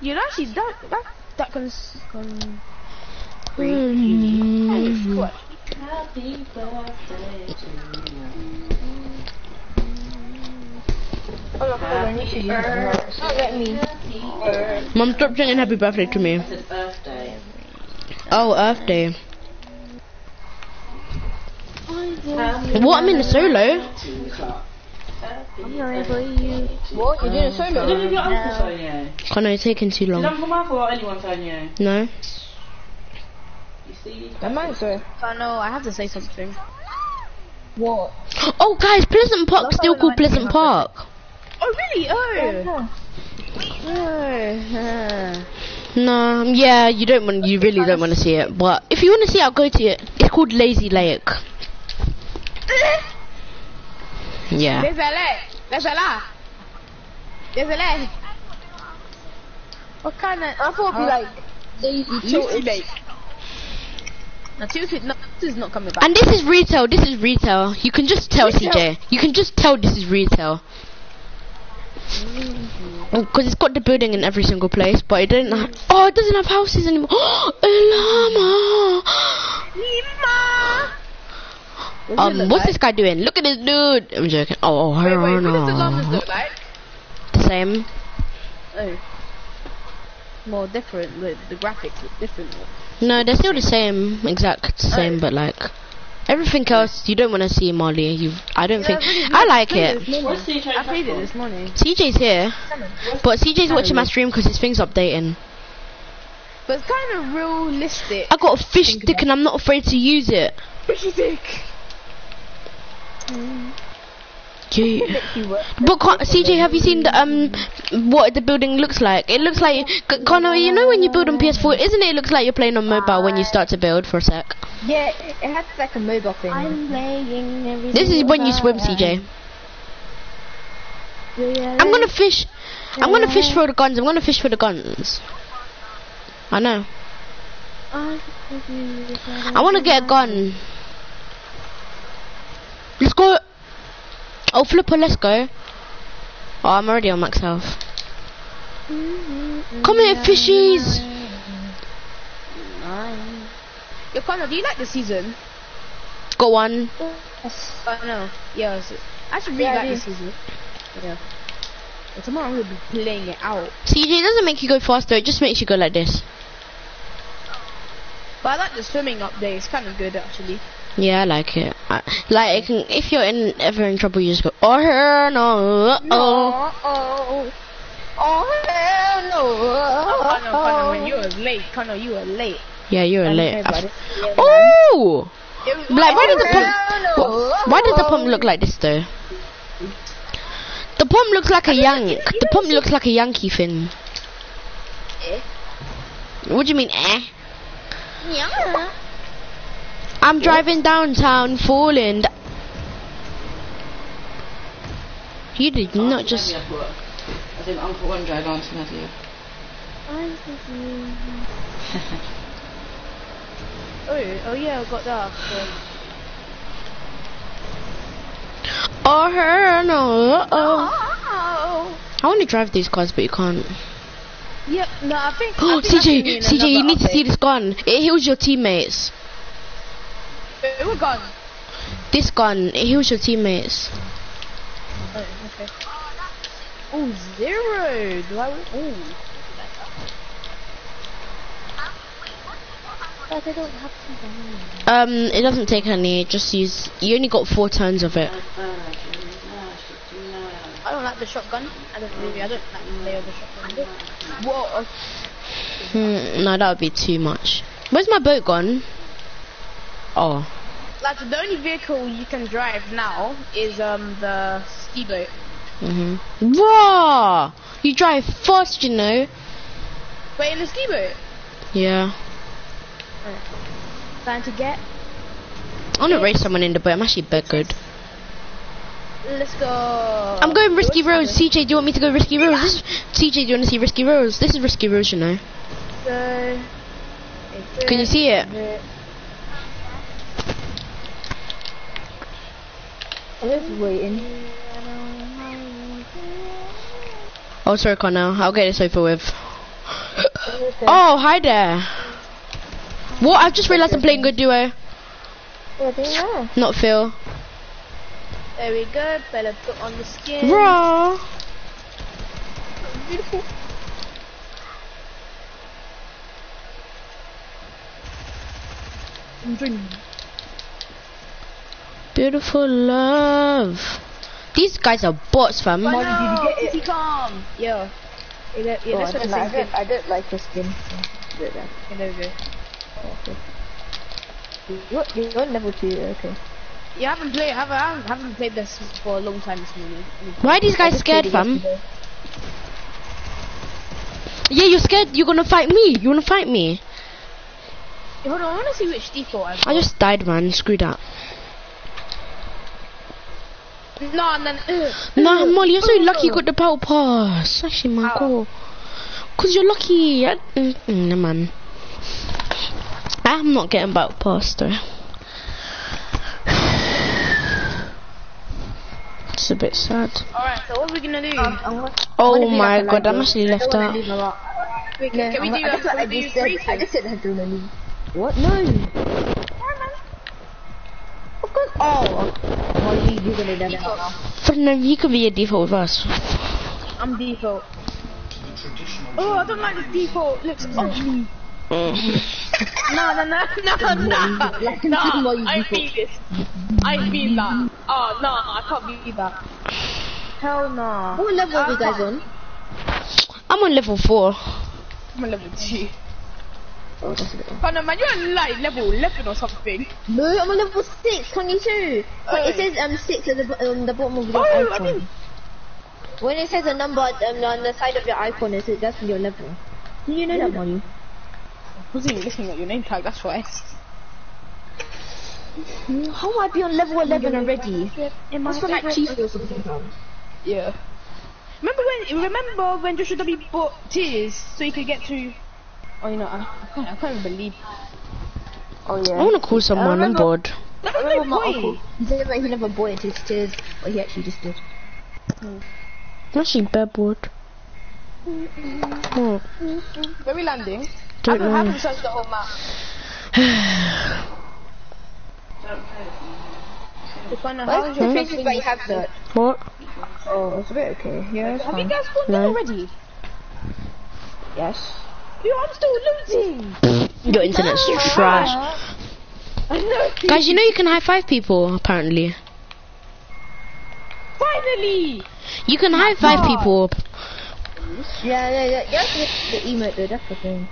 you know, actually that that that can can. Mm. What? Happy birthday to you. Oh, look, I need to use it. Not let me. Mom, stop singing happy birthday to me. I Earth Day. Oh, Earth Day. What? I'm in a solo. What? You're doing a solo? Did your uncle phone you? Connor, it's taking too Did long. Uncle Michael or anyone phone you? No. You see? I might so. I know. I have to say something. What? Oh, guys, Pleasant Park That's still called like Pleasant. Park. Oh really? Oh. No, yeah, you don't want, you really don't want to see it. But if you want to see it, I'll go to it. It's called Lazy Lake. Yeah. There's a leg. There's a leg. There's a leg. What kind of? I thought it'd be like lazy tilted. Lucy Lake. No, two, no, two is not coming back. And this is retail. This is retail. You can just tell Retail. CJ. You can just tell this is retail. Mm-hmm. Because it's got the building in every single place, but it didn't. Have, oh, it doesn't have houses anymore. a llama. What Um, look what's like? this guy doing? Look at this dude. I'm joking. Oh, Wait, wait, no, what does the llamas look like? The same. Oh. More different, the, the graphics look different. No, they're still the same, exact same, but like everything else, you don't want to see Molly. You, I don't think. I like it. What's CJ I played it from? this morning. CJ's here, but CJ's watching my stream because his thing's updating. But it's kind of realistic. I got a fish stick and I'm not afraid to use it. Fishy dick. Yeah. But Con- CJ, have you seen the um what the building looks like? It looks like C- Connor. You know when you build on PS4, isn't it? It looks like you're playing on mobile when you start to build for a sec. Yeah, it, it has like a mobile thing. I'm laying This is when you swim, CJ. I'm gonna fish. I'm gonna fish for the guns. I'm gonna fish for the guns. I know. I wanna get a gun. Let's go. Oh, Flipper, let's go. Oh, I'm already on max health. Come here, fishies. Yo, Connor, do you like the season? Got one. Oh, no. Yeah, I should really Yeah, like do. the season. Yeah. But tomorrow I'm going to be playing it out. CJ doesn't make you go faster. It just makes you go like this. But I like the swimming up there. It's kind of good, actually. Yeah, I like it. I, like, it can, if you're in ever in trouble, you just go. Oh hell no! Uh oh. oh. Oh, hell no. Connor, Connor, when you were late. Connor, you were late. Yeah, you were late. Okay. Oh! Like, why does the pump? no. Why does the pump look like this though? The pump looks like a yank. The pump looks like a Yankee thing. What do you mean, eh? Yeah. I'm driving downtown, falling. d- You did not just. I put- As in Uncle Andre dancing with you. Oh, oh yeah, I got that. So. Oh hell no! Uh oh. Oh. I want to drive these cars, but you can't. Yep, no, I think. Oh, I think CJ, CJ, you another need to see this gun. It heals your teammates. We're gone. This gun, it heals your teammates. Oh, okay. Oh, zero. Do I? Oh. But I don't have to Um, it doesn't take any. Just use. You only got four turns of it. I don't like the shotgun. I don't really. I don't like the shotgun. Whoa. Hmm, no, that would be too much. Where's my boat gone? Oh, Like the only vehicle you can drive now is um the ski boat. mhm. Raw. You drive fast, you know. Wait, in the ski boat. Yeah. Time to get. I want to race someone in the boat. I'm actually bad good. Let's go. I'm going risky roads. CJ, do you want me to go risky roads? This is, CJ, do you want to see risky roads? This is risky roads, you know. So, Can you see it? I'm just waiting. Oh, sorry, Connor. I'll get this over with. Oh, hi there. What? I've just realised I'm playing good duo. What do you know? Not Phil. There we go. Better put on the skin. Raw. Beautiful. I'm drinking. Beautiful love. These guys are bots, fam. But no, Kitty calm. Yeah. Yeah, yeah Oh, that's I, what I don't, I, said. don't, I don't like your skin. Okay, there we go. You're, you're level 2, okay. You haven't played. I haven't, I haven't- haven't played this for a long time this morning. Why are these guys scared, fam? Yeah, you're scared. You're gonna fight me. You wanna fight me? Hold on, I want to see which default I've got. I just died, man. Screw that. No, and then. Ugh, Nah, ugh, Molly, you're so ugh. lucky you got the battle pass. Actually, man, How? cool. Cause you're lucky. I, mm, mm, nah, man. I I'm not getting back past though. It's a bit sad. Alright, so what are we gonna do? Um, I'm gonna- Oh wanna my like god, I'm actually I left don't out. leave a lot. No, can we I'm- do I uh, just, can I we do just said, I kills? just said adrenaline. What? No. Of course. Oh. Well, you, you're gonna do that now. Fernand, you could be a default with us. I'm default. Oh, I don't like the default. Looks ugly. Mm. No, no, no, no, no. No, I default. feel this. I feel that. Oh, no, I can't believe that. Hell no. What level are you guys on? I'm on level 4. I'm on level 2. Oh, that's a bit. Oh no, man, you're on like level 11 or something. No, I'm on level 6, 22. Wait, Oh. it says um 6 at the, bo- on the bottom of your Oh, I icon. mean- When it says a number um, on the side of your icon, it says that's your level. Did you know that, Molly? I wasn't even looking at your name tag, that's why. How might I be on level 11 already? In my That's for like cheese or something. Yeah. Remember when? Remember when Joshua W bought tears so he could get to? Oh, you know, I, I can't. I can't even believe. Oh yeah. I want to call someone, I'm remember- bored. That I was remember no my uncle. point. He said that he never bought it his tears, but he actually just did. I'm actually bare bored. Oh, Where we landing? I don't haven't, I haven't know. searched the whole map. To find out how Well, is the your hmm? places that you have that. what? Oh, it's a bit okay. Yeah, it's Have you guys spawned No. in already? Yes. Yo, I'm still losing. Your internet's ah. trash. I know. Guys, you know you can high five people, apparently. Finally. You can high five ah. people. Yeah, yeah, yeah. You have to get the emote though, that's the thing.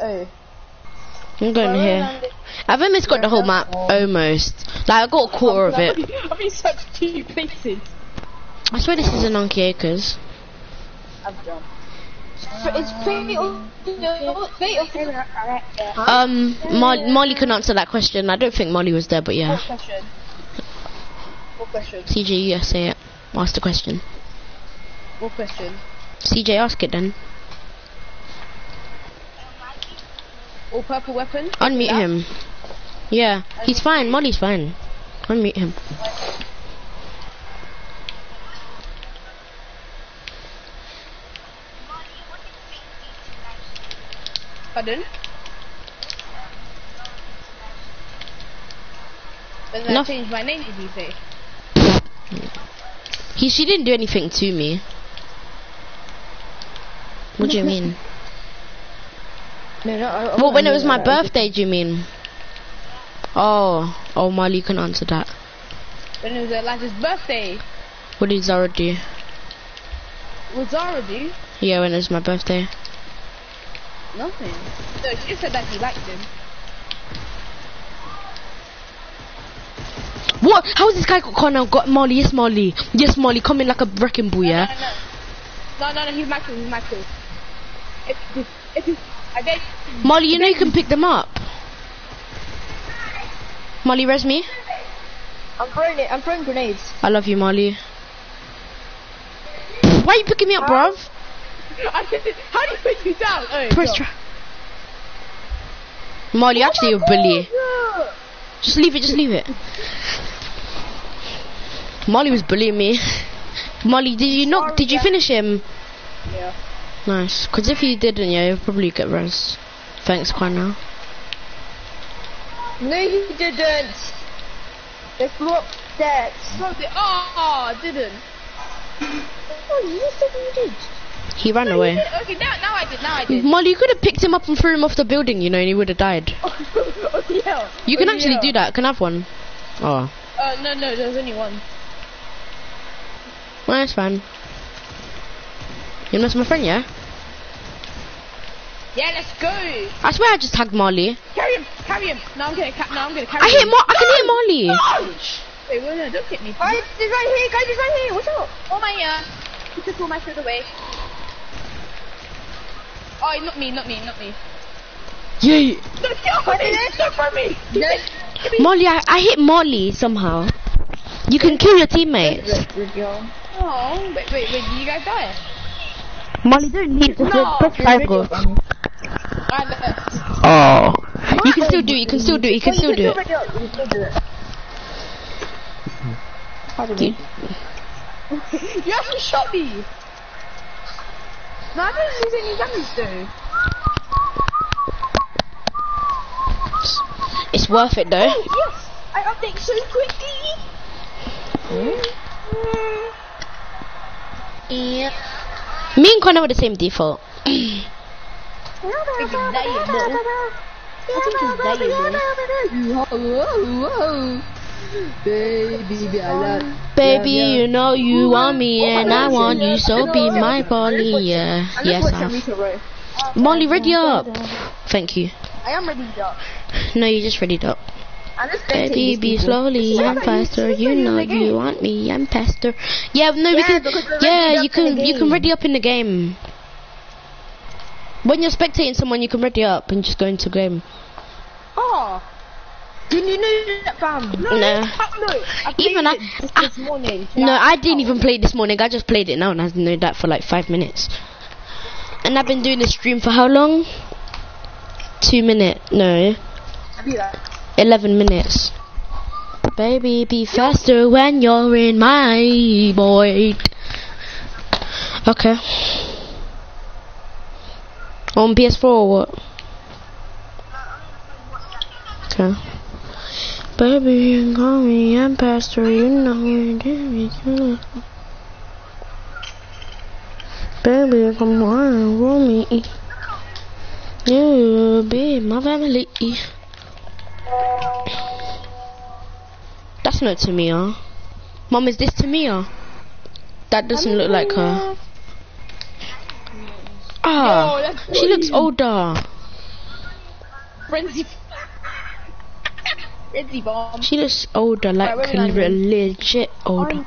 Oh. I'm going here. I've almost got the whole map, almost. Like, I got a quarter of it. I'm in such two places. I swear this is Anarchy Acres. I've done. It's fate of no, fate of Um, Mo- Molly couldn't answer that question. I don't think Molly was there, but yeah. What question? What question? CJ, yeah, say it. Ask the question. What question? CJ, ask it then. All purple weapon? Unmute him. Yeah, he's fine. Molly's fine. Unmute him. Pardon? Then I No. change my name, did you say? He, she didn't do anything to me. What do you mean? No, no. I, I Well, when it was my that. birthday, do you mean? Oh, oh, Molly can answer that. When it was Elijah's birthday. What did Zara do? What Zara do? Yeah, when it was my birthday. Nothing. No, she just said that she liked him. What? How is this guy got Connor? Got Molly? Yes, Molly. Yes, Molly. Come in like a wrecking ball, yeah? No, no, no, no, he's Michael, he's Michael. If, if, if, if I bet Molly, you know you can pick them up. Molly, res me. I'm throwing it. I'm throwing grenades. I love you, Molly. Why are you picking me up, bruv? I how do you put you down? Oh, God. try. Molly, oh actually, you're a bully. Just leave it, just leave it. Molly was bullying me. Molly, did you not? Did you finish him? Yeah. Nice. Because if you didn't, yeah, you'll probably get res. Thanks, Quana. No, you didn't. They flew that. They, oh, ah, I ah, didn't. Oh, you said you did. He ran away. Okay, now, now I did, now I did. Molly, you could have picked him up and threw him off the building, you know, and he would have died. oh, yeah. You can Oh, actually yeah. do that. Can I have one? Oh. Uh, no, no, there's only one. Well, that's fine. You know, my friend, yeah? Yeah, let's go. I swear I just tagged Molly. Carry him, carry him. No, I'm gonna, ca- no, I'm gonna carry I hit him. Mo- I can hit Molly. Wait, wait, no, don't hit me. Guys, he's right here. Guys, he's right here. What's up? Oh my, uh, he took all my food away. Oh, not me, not me, not me. Yay. No, no, no, for me. Yes. Molly, I, I hit Molly somehow. You can kill your teammates. Oh, wait, wait, wait, did you guys die? Molly, don't leave. No. Press five go. Oh. You can still do it. You can still do it. You can still do it. You can still do it. Pardon You- me. You actually shot me. No, I didn't lose any damage though. It's worth it though. Oh, yes! I update so quickly! Yeah. Me and Connor were the same default. I think it's dying, bro. I think it's dying, bro. Whoa, whoa. Baby, I love Baby, you know you want me and I want you, so be my Polly. Yeah. Yes, I'm. Molly, ready up. Thank you. I am ready up. No, you just ready up. Baby, be slowly and faster. You know you want me, I'm faster. Yeah, no, Yeah, can. because Yeah, you can. You can ready up in the game. When you're spectating someone, you can ready up and just go into game. Oh! Didn't you know that, fam? No, No. I Even I- I- this morning. No, I didn't even play it this morning. I just played it now and I've known that for like five minutes. And I've been doing the stream for how long? Two minutes. No, I do that. eleven minutes. Baby, be faster when you're in my void. Okay. On PS4 or what? Okay. Baby, you can call me, I'm pastor, you know you did me good. Baby, come on, roll me. You be my family. That's not Tamia. Mom, is this Tamia? That doesn't look like her. Ah, she looks older. Frenzy. Bomb. She looks older, like Right, legit older.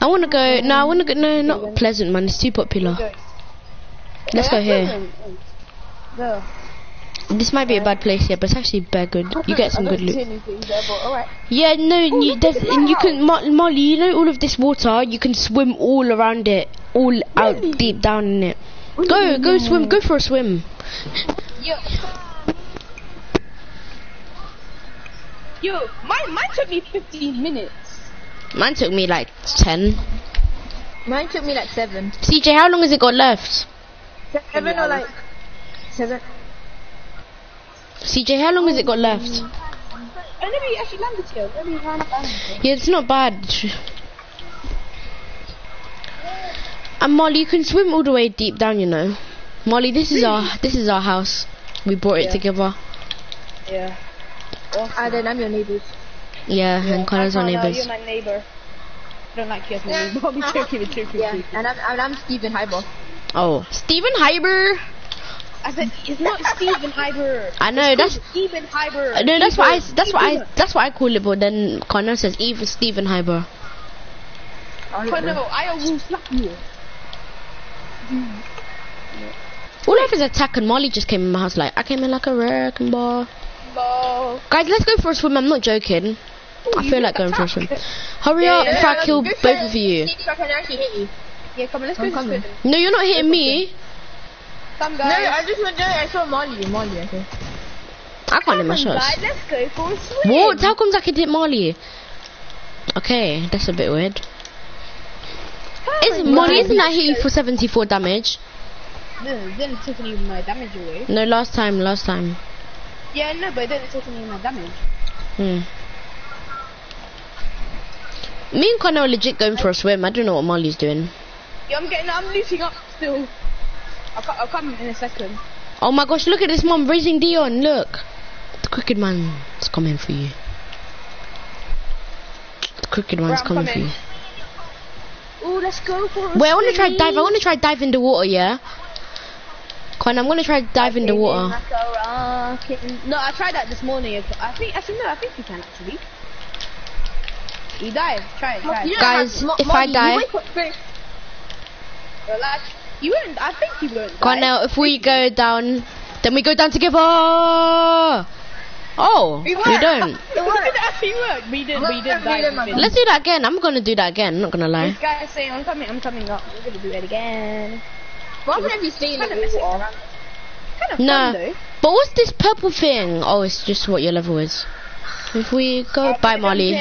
I wanna go. No, I wanna go. No, not Pleasant, man. It's too popular. Let's go here. This might be a bad place here, but it's actually very good. You get some good loot. Yeah, no, you, there's, and you can, Mo- Molly, you know all of this water, you can swim all around it, all out deep down in it. Go, go swim, go for a swim. Yo. Mine, mine took me 15 minutes. Mine took me like 10. Mine took me like 7. CJ, how long has it got left? 7 or like... 7. CJ, how long has it got left? Never actually landed here. Let me landed. Yeah, it's not bad. And Molly, you can swim all the way deep down, you know. Molly, this is our, this is our house. We bought it Yeah. together. Yeah. And then I'm your neighbors. Yeah, and Connor's our Oh, no, neighbours. You're my neighbor. I don't like you as my neighbor. I'm joking, I'm joking. Yeah, and I'm, and I'm Stephen Hyber. Oh, Stephen Hyber. I said, it's not Stephen Hyber. I know that's. Stephen Hyber. Uh, No, that's what I. That's what I. That's what I call it. But then Connor says even Stephen Hyber. But no, I will slap you. All I have is attack, and Molly just came in my house like I came in like a wrecking ball. Ball. Guys, let's go for a swim. I'm not joking. I feel like going for a swim. Hurry up yeah, before I kill both for of you. I can actually hit you. Yeah, come on, let's go coming. swimming. No, you're not hitting me. Come guys. No, I just went there. I saw Molly. Molly, okay. I can't hit my shots. Guys, let's go for a swim. What? How comes I can hit Molly? Okay, that's a bit weird. Is Molly? Isn't that hit you for 74 damage? No, then it's taking you my damage away. No, last time. Last time. Yeah, no, but then it's taking you my damage. Hmm. Me and Connor are legit going for a swim. I don't know what Molly's doing. Yeah, I'm getting, I'm looting up still. I'll, I'll come in a second. Oh my gosh, look at this mom raising Dion, look. The crooked man is coming for you. The crooked man's I'm coming for you. Oh, let's go for a Wait, I wanna try dive, I wanna try dive in the water, yeah? Connor, I'm gonna try dive in the water. Like a rocket. No, I tried that this morning. I think, actually, no, I think you can actually. You dive, try it, try it. Guys, if I die, Relax. You wouldn't, I think you won't. die. Connor, if we go down, then we go down together. Oh, we don't. It wouldn't actually work. We did, we did dive. we did. Let's do that again. I'm gonna do that again. I'm not gonna lie. This guy is saying, I'm coming, I'm coming up. We're gonna do it again. What happens if you stay in the water? Kind of Nah. fun though. But what's this purple thing? Oh, it's just what your level is. If we go, bye Molly.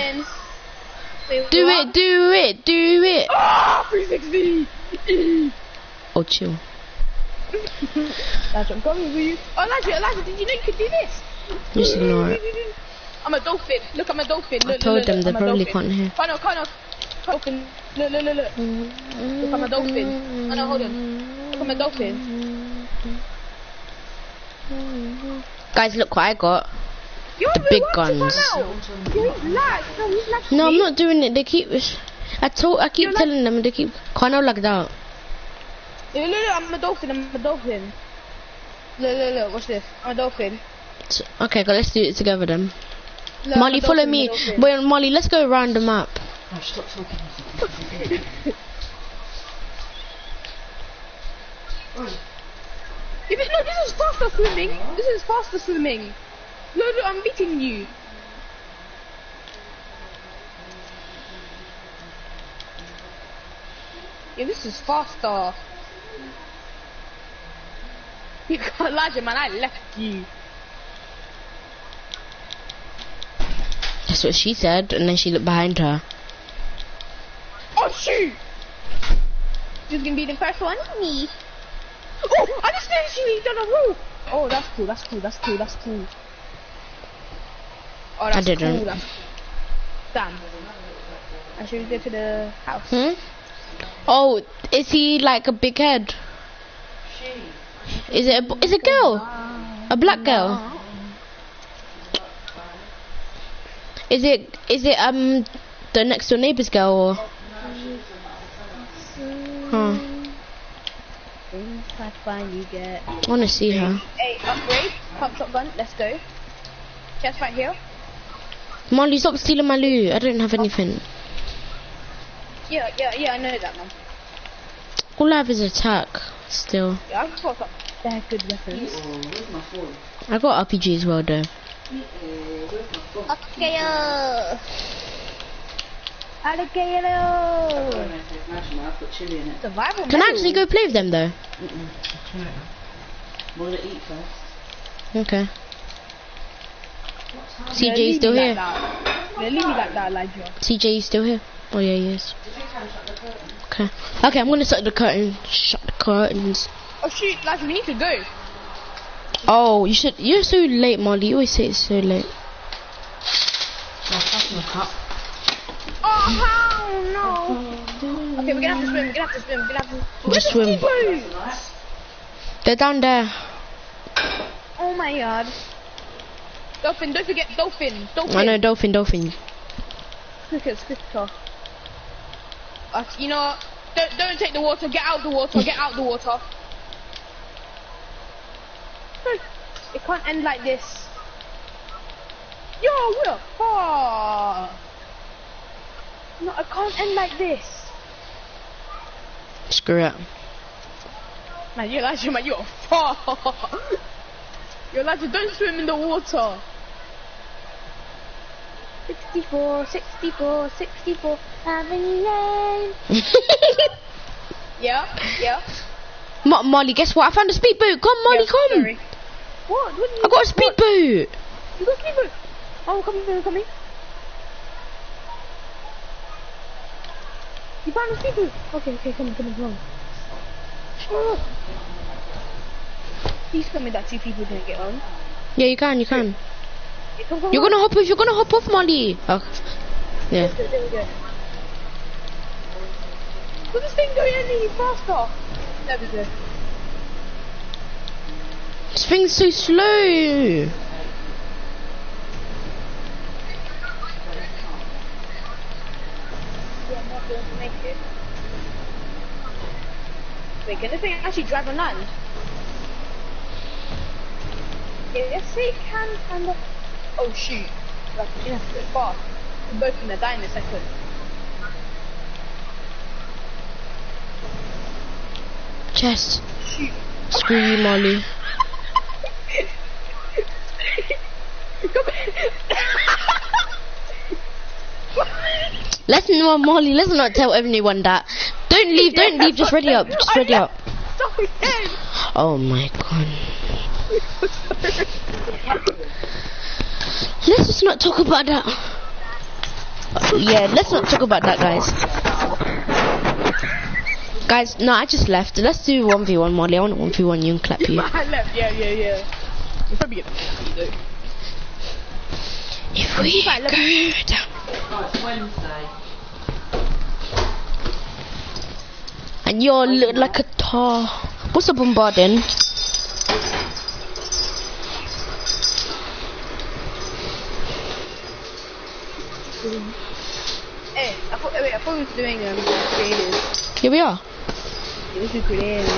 Do it, do it, do it. Ah, 360. Oh, chill. Elijah, I'm coming for you. Oh, Elijah, Elijah, did you know you could do this? Just ignore it. I'm a dolphin. Look, I'm a dolphin. Look, I look, told look, them look, they I'm a probably dolphin. can't hear. Kind of, kind of. Dolphin. Look, look, look, look. Look, I'm a dolphin. Oh no, hold on. Look, I'm a dolphin. Guys, look what I got. Yo, The big guns. for now? Yo, he's lag. No, he's lag. No, I'm not doing it. They keep. I told. I keep You're like- telling them. They keep. Kind of lagged out. Look, look, look, I'm a dolphin. I'm a dolphin. Look, look, look. Watch this. I'm a dolphin. Okay, go. Let's do it together then. Look, Molly, follow me. I'm a dolphin. Wait, Molly, let's go around the map. Oh, stop talking. If it, no, this is faster swimming. This is faster swimming. Look, look, I'm beating you. Yeah, this is faster. You can't Elijah, man. I left you. That's what she said, and then she looked behind her. Shoot! Who's gonna be the first one? Me. Oh, I just literally done a roll. Oh, that's cool. That's cool. That's cool. That's cool. Oh, that's didn't. cool. That's cool. Damn. I should go to the house. Hmm? Oh, is he like a big head? Is it a, is it a girl? A black girl? Is it is it um the next door neighbor's girl or? Things like fine you get. I wanna see her. Hey, upgrade. Pump shotgun. Let's go. Chest right here. Molly, stop stealing my loot. I don't have oh. anything. Yeah, yeah, yeah. I know that, man. All I have is attack. Still, Yeah, I've got some they're good weapons. Oh, where's my phone? I got RPG as well though. Oh, it. Survival. Can I actually go play with them though? Mm-mm. Try it. What to eat first? Okay. Yeah, CJ leave still here. Like that. Yeah, leave me like that, CJ you still here? Oh yeah, he is. Okay. Okay, I'm gonna shut the curtain. Shut the curtains. Oh shoot, Elijah, we need to go. Oh, you should. You're so late, Molly. You always say it's so late. Oh, Oh hell no. Okay, we're gonna have to swim. We're gonna have to swim. We're gonna have to. Just swim. They're down there. Oh my god. Dolphin, don't forget dolphin. Dolphin. I know, dolphin, dolphin. Quicker, quicker. Uh, you know, don't don't take the water. Get out the water. Get out the water. It can't end like this. Yo, Will. Oh. No, it can't end like this. Screw it. Man, you're Elijah, man, you're far. You're Elijah, don't swim in the water. 64, 64, 64, having name. Yeah, yeah. Mo- Molly, guess what? I found a speedboat. Come, Molly, yeah, come. Sorry. What? What? did I got a what? speedboat. You got a speedboat? Oh, come here, come here. You found a speedboat? Okay, okay, come on, come on, come on. Oh. Please tell me that two people didn't get on. Yeah, you can, you can. Yeah, come, come, You're come. gonna hop off. You're gonna hop off, Molly. Oh. Yeah. There we go. Will this thing go any faster? There we go. This thing's so slow. Yeah, I'm not going to make it. Wait, can this thing actually drive on land? Yes it can of. Oh shoot. Like, you have to go fast. We're both gonna die in a second. Chest. Shoot. Screw you, Molly. Come Let's no, Molly. Let's not tell everyone that. Don't leave. Don't leave. Just ready up. Just ready up. Oh my god. Let's just not talk about that. Yeah, let's not talk about that, guys. Guys, no, I just left. Let's do 1v1, Molly. I want 1v1 you and clap you. I left, yeah, yeah, yeah. You'll probably get the though. If we Fine, let go down. Oh, it's Wednesday. And you're look like a tar. What's a bombarding? Hey, I thought, wait, I thought we was doing um, creators. Here we are. It was creators.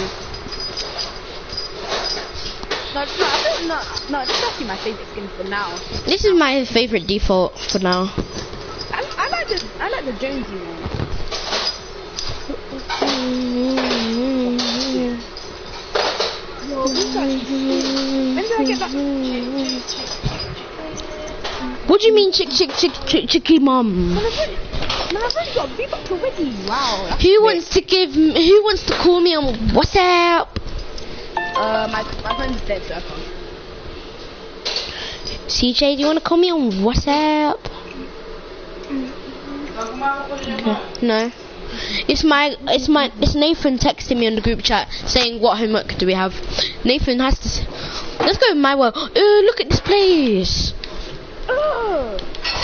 No, not, I think not, no, it's actually my favorite skin for now. This is my favorite default for now. I, I like the, I like the Jonesy one. Yo, who's that? When do I get back? What do you mean, chick, chick, chick, chick, chicky mum? Wow. Who wants to give? Who wants to call me on WhatsApp? Uh, my, my friend's dead, so. CJ, do you want to call me on WhatsApp? No. It's my, it's my, it's Nathan texting me on the group chat saying what homework do we have. Nathan has to. Let's go in my world. Ooh, look at this place. Oh.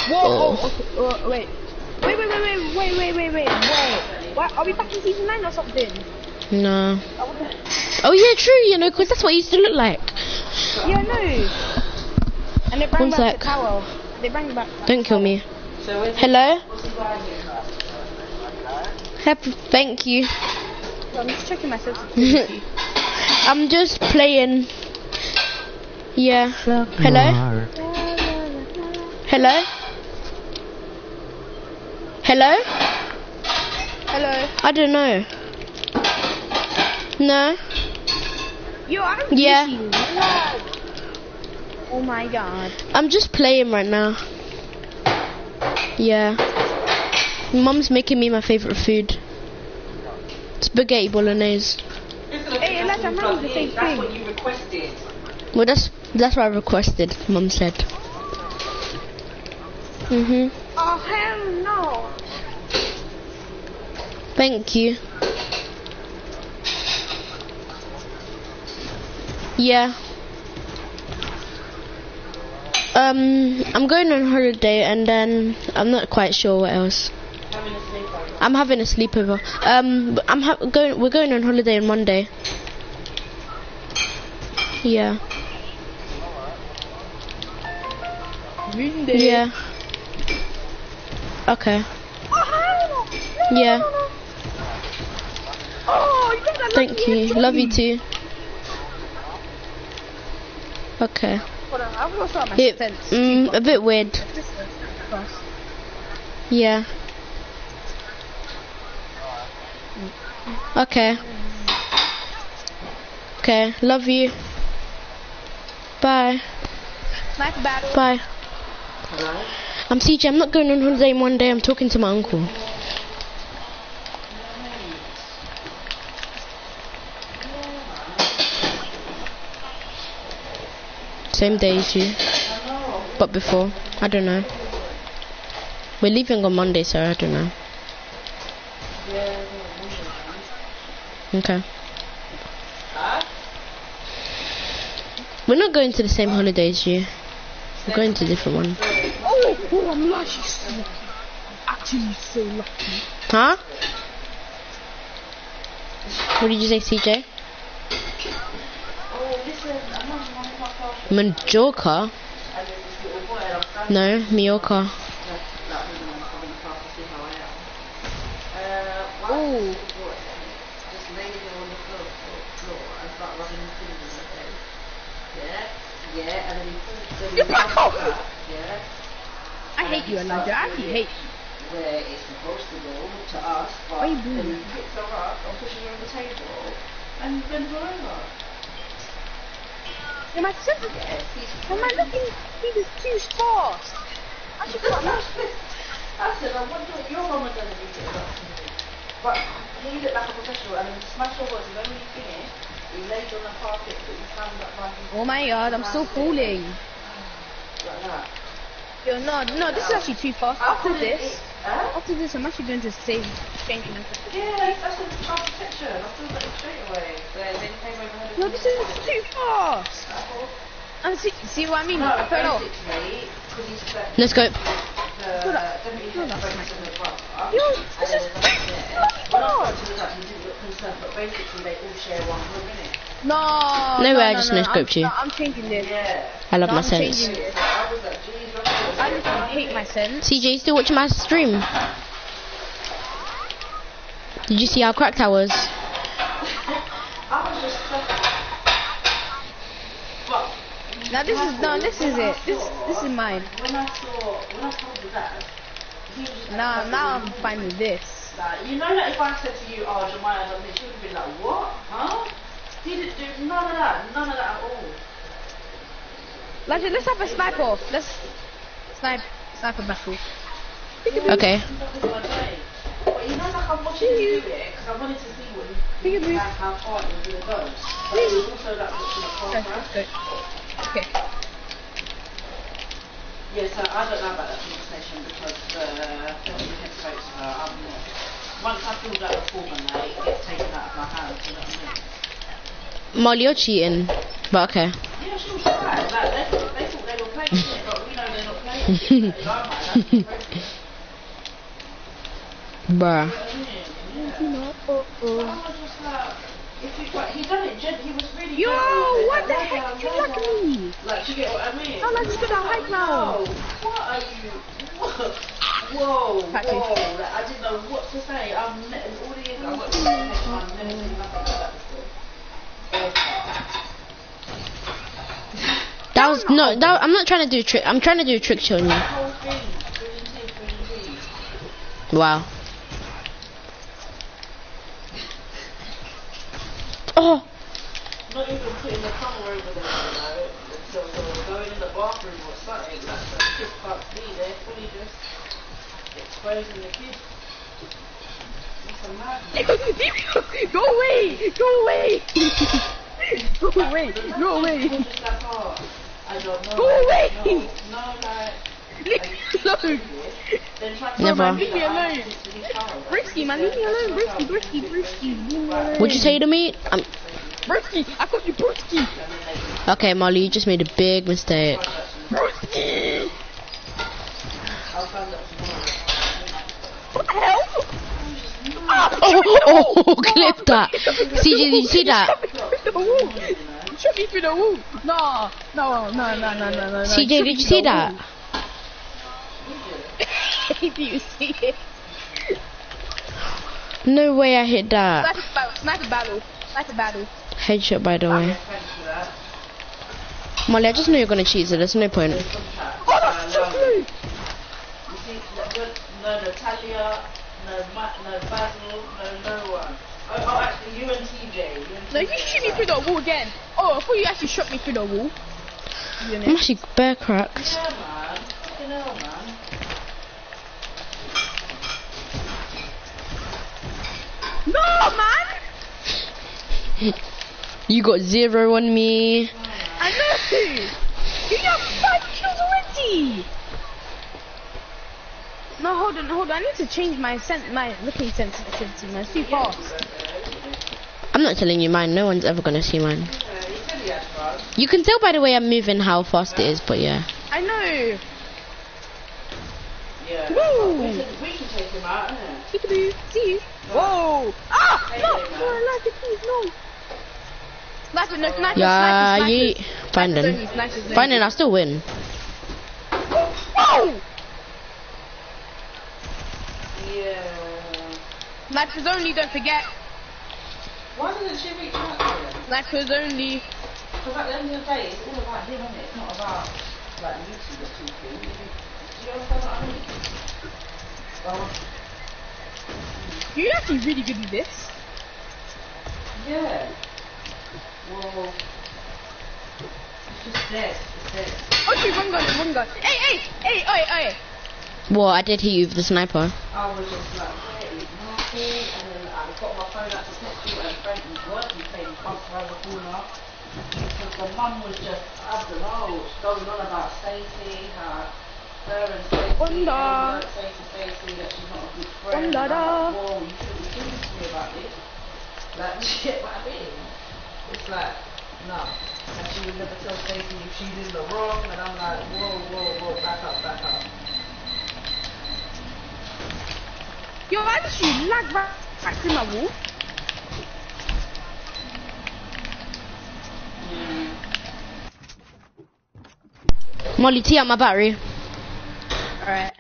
Whoa. Oh. oh okay. Oh, wait. Wait, wait, wait, wait, wait, wait, wait, wait. What? Are we back in season nine or something? No. Oh, oh yeah, true. You know, because that's what it used to look like. Yeah, no. And they bring One back sec. the towel. They bring back. Don't kill me. So Hello what's he buying you? Happy. Thank you. I'm just checking my sensitivity. I'm just playing. Yeah. Hello. Hello. Hello. Hello. I don't know. No. Yo, I'm Yeah. Oh my god. I'm just playing right now. Yeah. Mum's making me my favorite food. Spaghetti bolognese. Hey, Elijah, mine was the same That's thing. what you requested. Well, that's that's what I requested. Mum said. Mhm. Oh hell no. Thank you. Yeah. Um, I'm going on holiday and then I'm not quite sure what else. I'm having a sleepover. Um, I'm going. We're going on holiday on Monday. Yeah. Monday. Yeah. Okay. Yeah. Thank you. Love you too. Okay. It, mm, a bit weird. Yeah. Okay. Okay. Love you. Bye. Sniper battle. Bye. Hello? I'm CJ. I'm not going on holiday in one day. I'm talking to my uncle. Same day as you. But before. I don't know. We're leaving on Monday, so I don't know. Okay. We're not going to the same holiday as you. We're going to a different one. Oh, oh, I'm lucky. so lucky. Actually, so lucky. Huh? What did you say, CJ? Oh, listen, I'm not one of my classmates. Majorca? And there's this little boy, and I'm standing No, Mallorca. That's that means I'm having a class to see how I am. Uh, one Oh. little boy just laid it on the floor, floor, floor and start rubbing his fingers in his face. Yeah, yeah, and then he pulls then he You back pulls off. Yeah, I hate you, Elijah. I actually hate you. where it's supposed to go to us, but Why you then doing he picks her up and pushes her on the table and bends her over. Am I sensitive? Yes, he's Am I looking? He was too fast. I should put my I said, I wonder if your mum had done anything about something. But he looked like a professional and then smashed your voice and then when he finished, Pocket, oh my god, I'm still falling. Like Yo, no, no, this is actually too fast. After, after this, it, huh? after this, I'm actually going to save change. my Yeah, that's a fast picture. I still got it straight away. So no, this is too fast. And see, see what I mean? No, I fell off. Let's go. The, Yo, this is too fast spoke to the dad, he didn't look concerned, but basically they all share one room, innit? No, No no, way, I just no, no-scoped I'm, you. I'm changing this. Yeah. I love No, my I'm sense. changing this. I was like, geez, look at this. I just hate my sense. CJ, still watching my stream? Did you see how cracked I was? I was just stuck. But Now this is no, this is it. This this is mine. when I saw, when I told the dad, he was just Now now I'm fine with this. Like, you know that if I said to you, oh, Jemiah done this, you would be like, what? Huh? He didn't do none of that, none of that at all. Like let's have a sniper. Let's snipe sniper battle. Okay. But you know, like I'm watching you do it, because I wanted to see what he, Peekaboo. how, how far it was going to go. But also like watching a car Go, crash. go. Yeah, so I don't know about that conversation because uh, had spoke to her, I'm not. Once I filled out the form and gets taken out of my hands, you know what I mean? Molly, you're cheating. But okay. Yeah, she was right. Like, they, they thought they were playing it, but we know they're not playing it. In my mind, that's the process. Bruh. No, oh, oh. I was just like, if you, like, he done it gent, he was really Yo, gentle with it, what the heck did you lie like down. me? Like, you get what I mean? I like stood out high now. No, what are you? Whoa, whoa, Patrick. whoa. Like, I didn't know what to say. I've ne- in all the years I've worked in education, I've never seen nothing like that before. Ever. That was no. That, I'm not trying to do a trick. I'm trying to do a trick shot on you. Whole thing, green tea, green tea. Wow. Oh. Not even putting the cover over there, you know. So, so going in the bathroom or something, like so the kid can't see, they're fully just exposing the kid. It's a madness. Go away! Go away! Go away! Go away! People just like, I don't. Go away! No, no, Leave me alone! then try to Never. Leave me alone. how to do cover. Brisky, man, leave me alone! Brisky, Brisky, Brisky, leave me alone! What'd you say to me? Um, Brisky! I called you Brisky! okay, Molly, you just made a big mistake. Brisky! I'll find. What the hell? Ah, oh, oh, oh, clip that. CJ, did you see that? Through! Shot me through the wall! No! No, no, no, no, no, no, no. CJ, did you see that? If you see it. No way I hit that. Sniper battle, sniper battle, sniper battle. Headshot, by the way. Molly, I just know you're gonna cheat, so there's no point. Oh, that's so blue! You see, no, Natalia, no Ma- no Basil, no no one. Oh, actually, you and TJ. You and No, you shoot me through the wall again. Oh, I thought you actually shot me through the wall. I'm actually bare cracks. Yeah, man. Fucking hell, man. No, man! You got zero on me. I know! You have five kills already! No, hold on, hold on. I need to change my sen- my looking sensitivity, man. It's too fast. I'm not telling you mine. No one's ever gonna see mine. Yeah, he said he had fun. You can tell by the way I'm moving how fast it is, but yeah. I know! Yeah. Woo! We can, we can take him out, innit? Peekaboo, see you. Whoa! Ah! Hey, No! hey, No. I like it, please, no! Sniper, no, sniper, Yeah, sniper, yeet. snipers. Snipers Finding. only, snipers only. Finding, I'll still win. Whoa! Yeah. Snipers only, don't forget. Why didn't she reach out to? Snipers only. Because at the end of the day, it's all about him, isn't it? It's not about, like, YouTubers talking. Do you understand what I mean? Well, You're actually really good at this. yeah. Well, it's just this. It's this. Okay, one gun, one gun. Hey, hey, hey, hey, hey. Well, I did hit you with the sniper. I was just like, is Marky? And then I got my phone out to text you and Frank was working, saying come around the corner. Because the mum was just, I don't know, going on about Stacey, how Her and and, like, say Stacey that she's not a good friend. And I'm like, whoa, you shouldn't be talking to me about this. Like, get what I mean? It's like, no. And she would never tell Stacey if she's in the wrong, and I'm like, whoa, whoa, whoa, back up, back up. Yo, I actually lag back, back to my wall. Yeah. Molly, tee out my battery. Alright.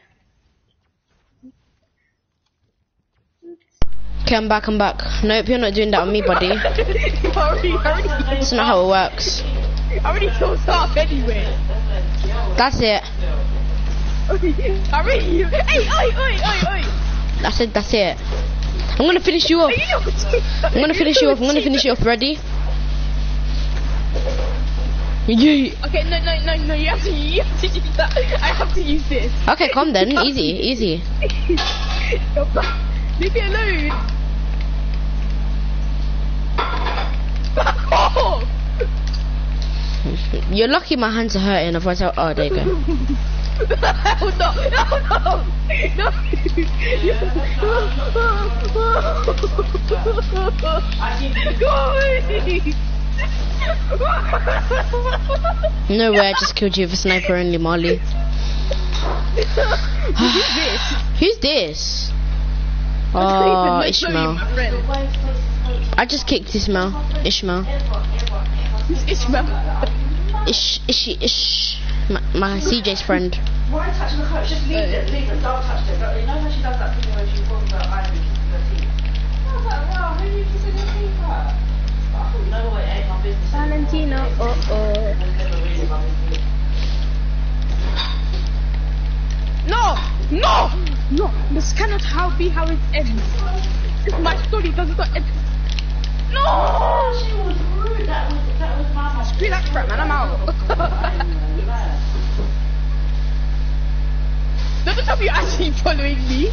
Okay, I'm back, I'm back. Nope, you're not doing that on me, buddy. That's not how it works. I already closed off anyway. That's it. already, hey, oi, oi, oi, oi. That's it, that's it. I'm gonna finish you off. I'm gonna finish you off. I'm gonna finish you off. Ready? Yeah. Okay, no, no, no, no, you have to, you have to use that. I have to use this. Okay, calm then. Easy, easy. Leave me alone. Back off. You're lucky my hands are hurting. Otherwise, I'll, oh, there you go. Hell no, no, no, no. Go away. No way, I just killed you with a sniper only, Molly. Who's this? Who's this? Oh, don't even oh, know you, Ishmael. I just kicked Ishmael. Ishmael. Ishmael? Ish, ishi, ish. My, my CJ's friend. Why touching the coach? Just leave it, leave it, don't touch it. You know how she does that thing where she talks about Ivy kissing her teeth? I was like, wow, who are you kissing your teeth at? But I thought, you know what, it ain't my business. Valentino, oh oh. It's never really my business. No! No! No! This cannot how be how it ends. If my story does not end. No! She was rude. That was, that was my mistake. Screw that crap, man. I'm out. Don't tell me you're actually following me.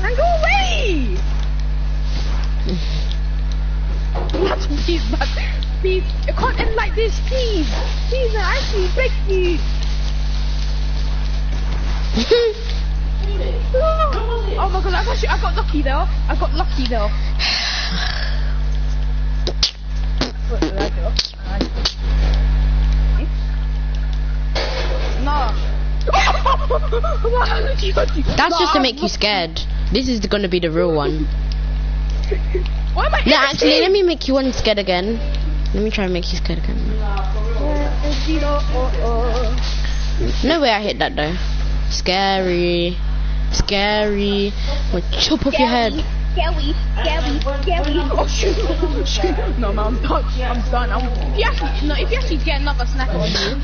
And go away! Not please, man. Please, it can't end like this, please. Please, I actually beg you. oh my god, I got, you, I got lucky though. I got lucky though. What did I do? No. That's just to make you scared. This is gonna be the real one. Why am I No, actually, let me make you one scared again. Let me try and make you scared again. No way I hit that though. Scary. Scary. Will chop off your head. Scary, scary, scary. Oh shoot, shoot. No man, I'm done. I'm done. I'm, if you actually, no, if you actually get another sniper on you,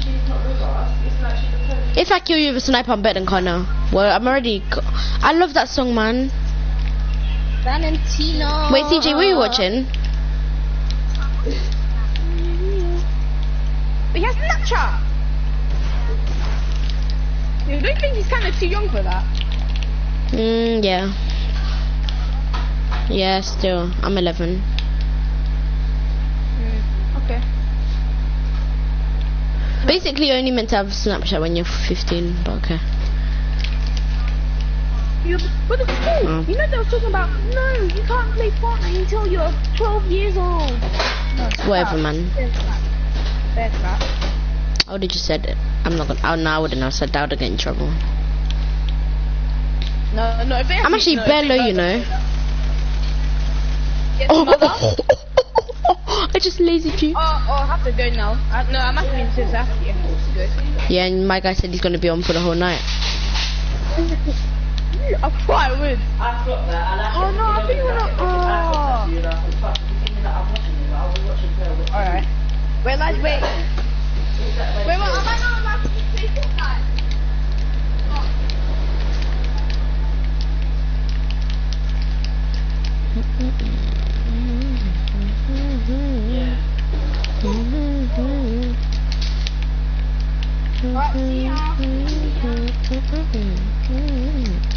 If I kill you with a sniper, I'm better than Connor. Well, I'm already. I love that song, man. Valentino. Wait, CJ, what are you watching? But he has Snapchat. You don't think he's kind of too young for that? Mm, yeah. Yeah, still. I'm 11. Okay. Basically, you're only meant to have Snapchat when you're 15, but okay. You, but it's true. Mm. You know they were talking about no, you can't play Fortnite until you're 12 years old. No, Whatever, man. Fair crap. I would have just said it. I'm not gonna. Oh, no, I wouldn't have said that. I would have get in trouble. No, no. I'm actually no, bare low, you know- oh. mother. I just lazied you. Oh, oh, I have to go now. I, no, I'm actually in since I have to get good. Yeah, and my guy said he's gonna be on for the whole night. I thought I would. Got that. Oh, no, I think we're not- I got you, and I thought, fuck, you thinking that I'm watching it, but I was watching her. with- Alright. Wait, let's wait. Wait, wait, am I not allowed to play Fortnite?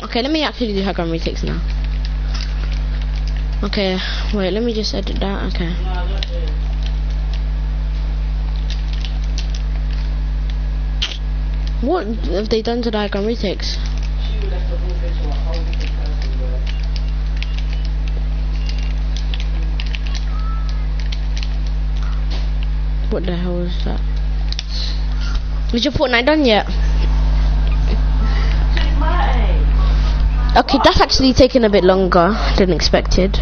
Okay, let me actually do Hagan retakes now. Okay, wait, let me just edit that. Okay. What have they done to Diagram Retakes? What the hell is that? Is your Fortnite done yet? Okay, that's actually taking a bit longer than expected. Do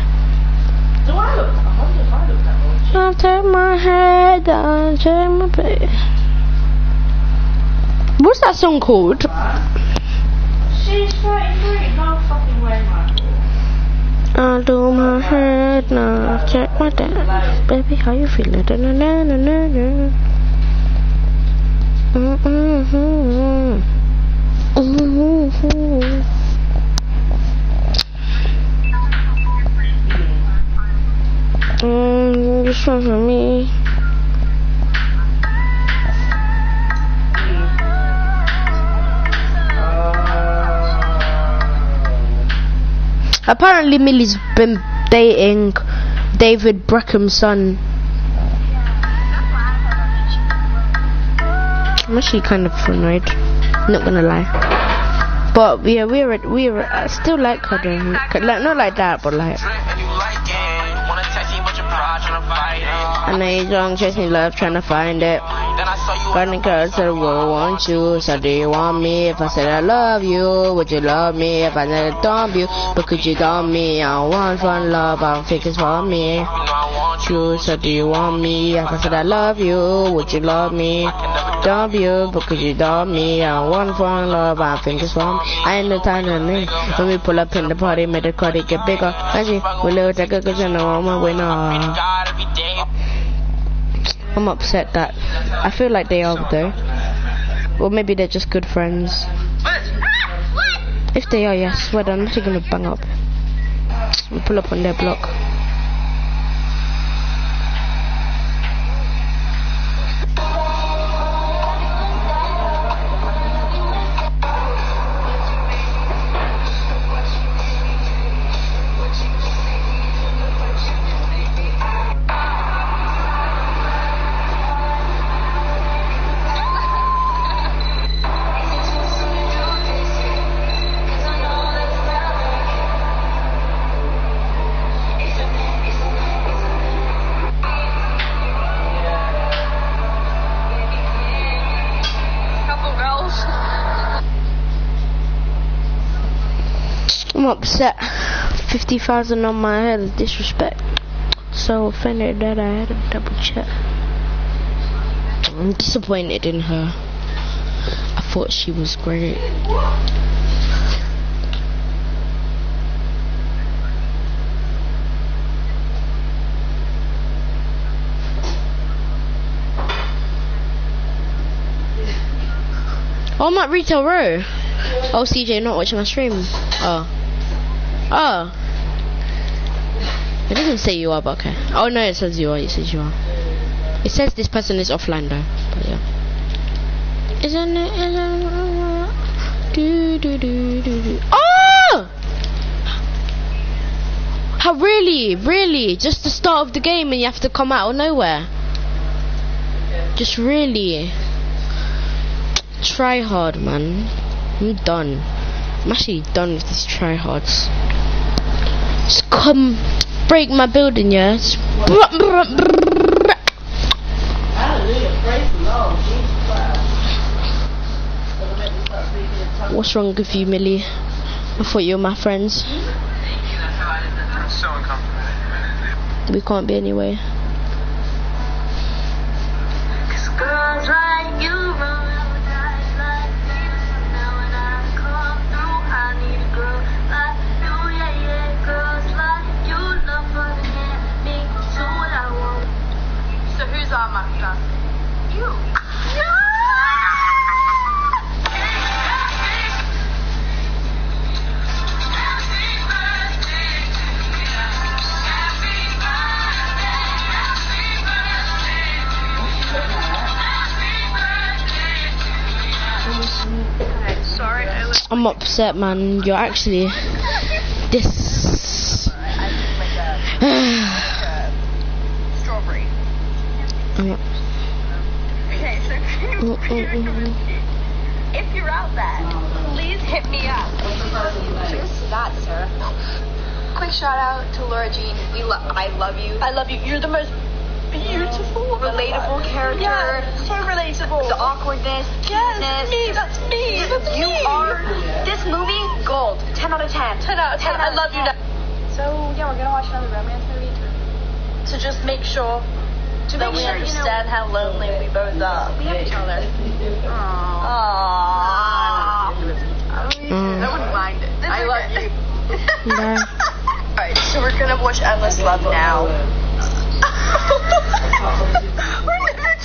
I look? I wonder if I look that much. I'll take my head down, take my pay. What's that song called? She's 33, no fucking way, Michael. I'll do my head now, check my dance. Baby, how you feeling? Da, na, na, na, na, na. Mm-hmm. Mm-hmm. Mm, this one for me. Apparently, Millie's been dating David Beckham's son. I'm actually kind of annoyed. Not gonna lie. But yeah, we're we're I still like her though. Like not like that, but like. And then young chasing love, trying to find it. Finding girls that will want you. So do you want me? If I said I love you, would you love me? If I said I dump you, but could you dump me? I want fun love, I don't think it's for me. You, so do you want me? If I said I love you, would you love me? Dump you, but could you dump me? I want fun love, I think it's for me. I ain't no time to me. When we pull up in the party, make the party get bigger. Actually, we look like a good you know, I'm a winner. I'm upset that I feel like they are though. Or maybe they're just good friends. If they are, yes, well, I'm actually gonna bang up and pull up on their block. Upset. 50,000 on my head is disrespect. So offended that I had to double check. I'm disappointed in her. I thought she was great. Oh, I'm at Retail Row. Oh, CJ, not watching my stream. Oh. Oh. It doesn't say you are, but okay. Oh no, it says you are. It says you are. It says this person is offline though. But yeah. Isn't it? Isn't it? Do, do, do, do, do. Oh! How really, really? Just the start of the game and you have to come out of nowhere. Just really. Try hard, man. I'm done. I'm actually done with these tryhards. Just come break my building, yeah. What's wrong with you, Millie? I thought you were my friends. so. We can't be anyway. Girls like you So who's our master? You. Sorry, I was I'm upset, man. You're actually this. I'm Okay, so can you Mm, mm, mm, if you're out there, please hit me up. Just that, sir. Quick shout out to Lara Jean. We lo- I love you. I love you. You're the most beautiful, relatable character. Yeah, so relatable. The awkwardness. Yes, me. That's me. That's you me. are this movie gold. Ten out of ten. Ten out of ten. I love you. So yeah, we're gonna watch another romance movie to just make sure to that we sure, understand you know, how lonely we both are. We have each other. Aww. Aww. I wouldn't mind it. I love you. Yeah. Alright, so we're gonna watch Endless Love now. we're never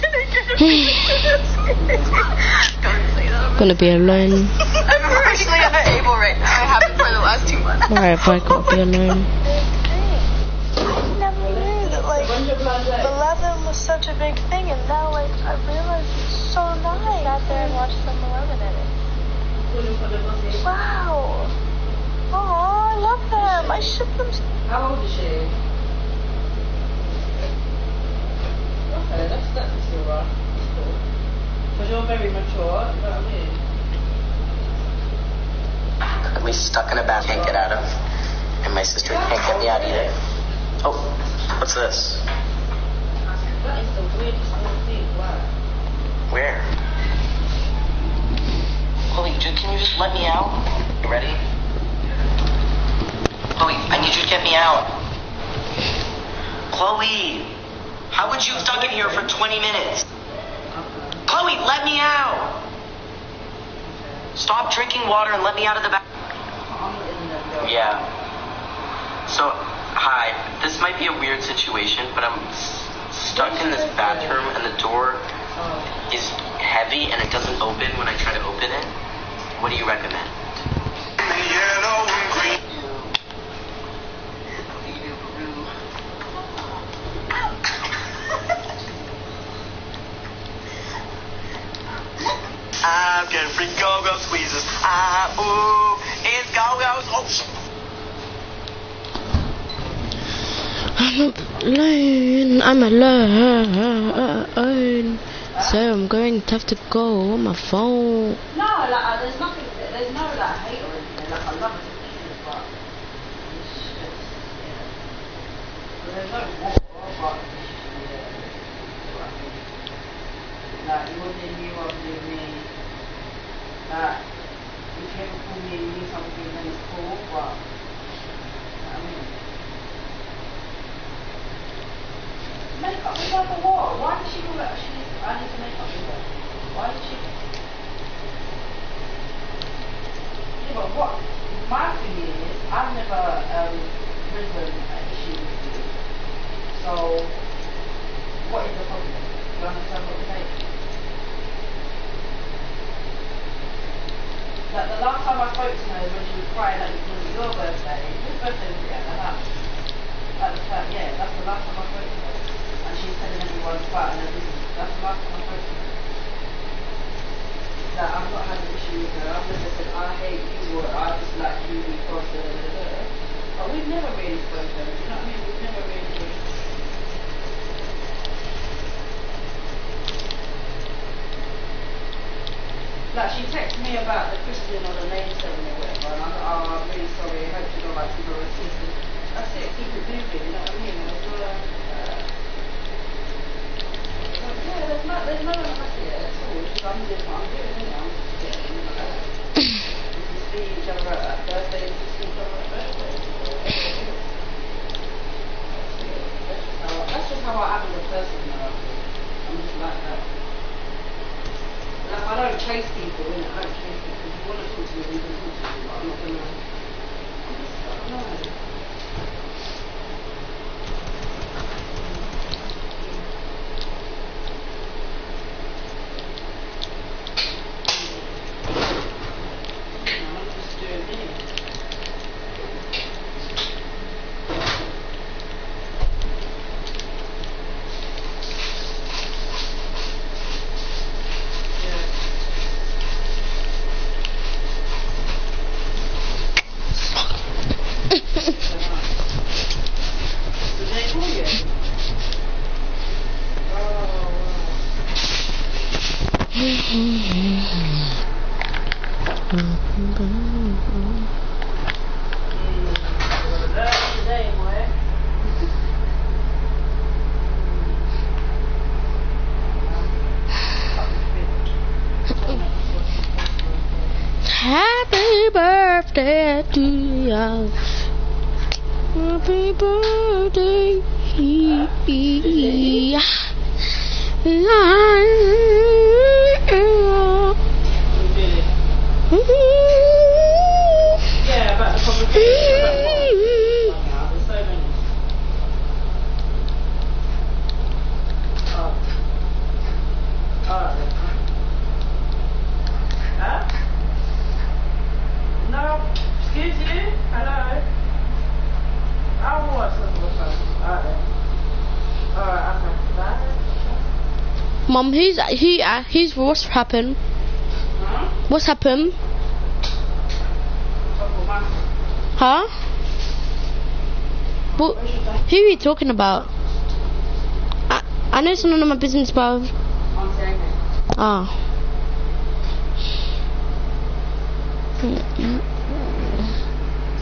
Gonna be alone. I'm emotionally unable right now. I haven't for the last two months. Alright, if I gotta be alone. Never knew that like Eleven was such a big thing, and now like I realize it's so nice. I Sat there and watched some Eleven in it. Wow. Oh, I love them. I ship them. How old is she? Okay, that's that's still right. That's cool. Because you're very mature, you know what I mean? At least stuck in a bath, can't get out of. And my sister can't get me out either. Oh, what's this? That is. Where? Chloe, can you just let me out? Ready? Chloe, I need you to get me out. Chloe, how would you have stuck in here for 20 minutes? Chloe, let me out. Stop drinking water and let me out of the bath. Yeah. So, hi. This might be a weird situation, but I'm stuck in this bathroom and the door is heavy and it doesn't open when I try to open it. What do you recommend? I'm getting free go-go squeezes. Ah, ooh, it's go-go's. Oh, sh- I'm alone. I'm alone. So I'm going to have to go on my phone. No, like, uh, there's nothing, there's no, like, hate or anything. Like, I love it but it's just, yeah. There's no war, but. Like, you wouldn't do you, I would do me. Like, if you ever call me and something, then it's cool, but, I mean? Like a war. Why did she do that? She needs, I need to make up with her. Why did she? Yeah, but what? My thing is, I've never um, risen an issue with you. So, what is the problem? Do you understand what I'm saying? Like the last time I spoke to her is when she was crying that it was your birthday. Whose birthday was at the house? At the yeah, that's the last time I spoke to her. That I've not had an issue with her. I've never said I hate you or I dislike you because. But we've never really spoken. You know? We've never really. Like she texted me about the Christian or the name ceremony or whatever, and I was like, oh, I'm really sorry. I hope you don't like go receipt. That's it. Keep it moving. You know what I mean? It was, uh, uh, but yeah, there's no, there's no one happy at all. It's just I'm doing what I'm I don't chase people. If you know, I'm just getting you know, we can see each other at birthdays. We can see each other at birthdays. That's just how that's just how I am as a person. You know? I'm just like that. Like, I don't chase people, innit? I don't chase people. If you want to talk to me, you can talk to me, but I'm not gonna. I'm just, I don't know. I'm just doing me. Yeah. Happy birthday to Happy birthday. Yeah, about the. There's so many. Oh. Alright then. Huh? No. Excuse you? Hello? I'll watch this one first. Alright then. Alright, okay. Mom, who's who? Uh, who's what's happened? Huh? What's happened? Talk about my- Huh? Who are you talking about? I, I know it's none of my business, but I'm saying it. ah.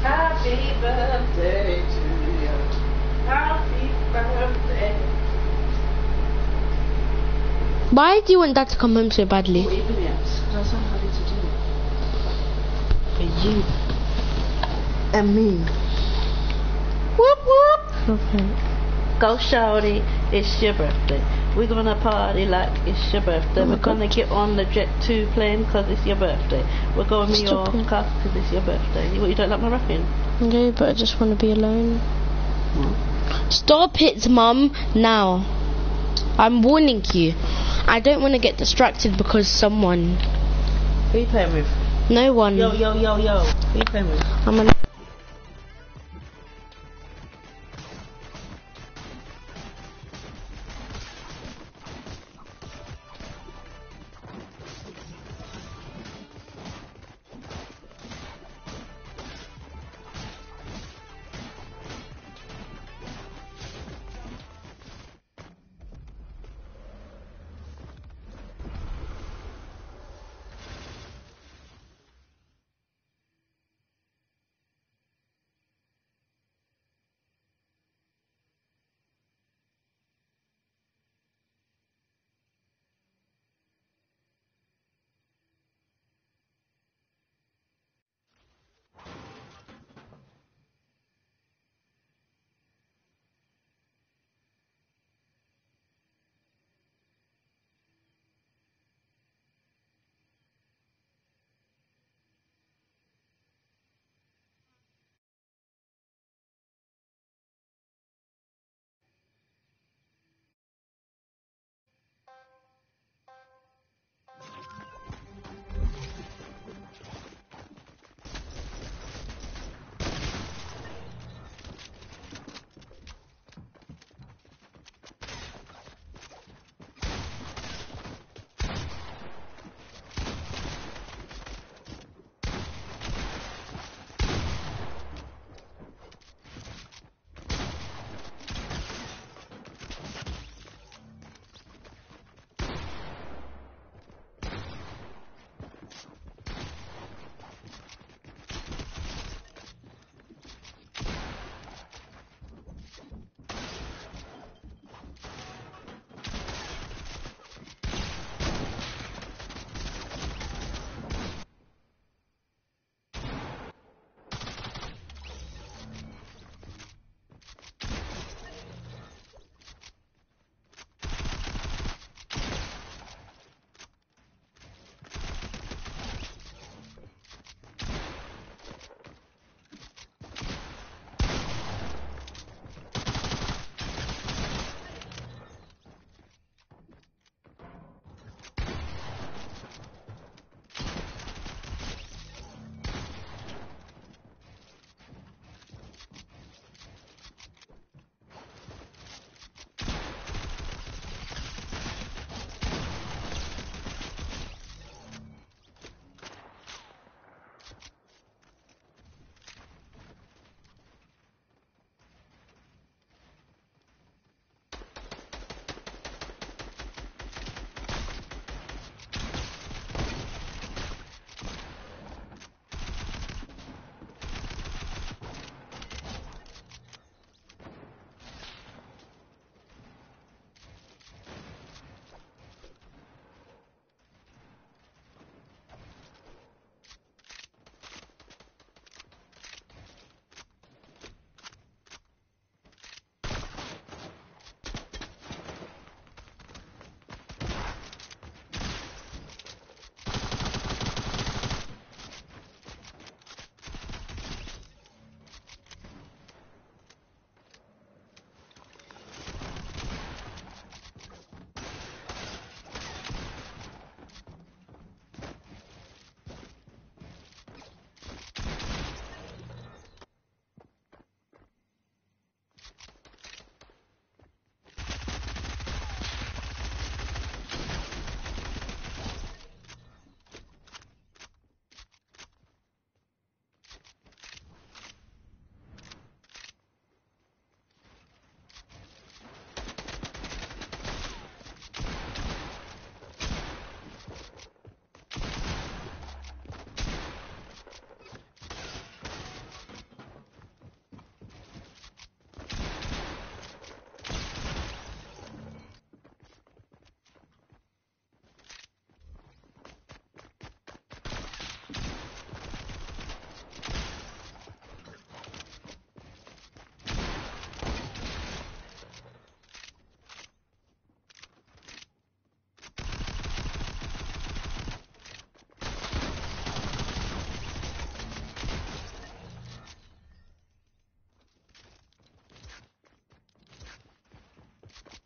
Happy birthday to you. Happy birthday. Why do you want Dad to come home so badly? What even else? Because I said how to do it. For you. And me. Whoop whoop. Okay. Go shouty, it's your birthday. We're gonna party like it's your birthday. Oh We're gonna get on the Jet 2 plane 'cause it's your birthday. We're going to Stop it. Mallorca 'cause it's your birthday. You, what, you don't like my rapping? No, but I just want to be alone. Stop it, Mum, now. I'm warning you. I don't want to get distracted because someone, Who you playing with? no one. Yo, yo, yo, yo. Who you playing with? I'm a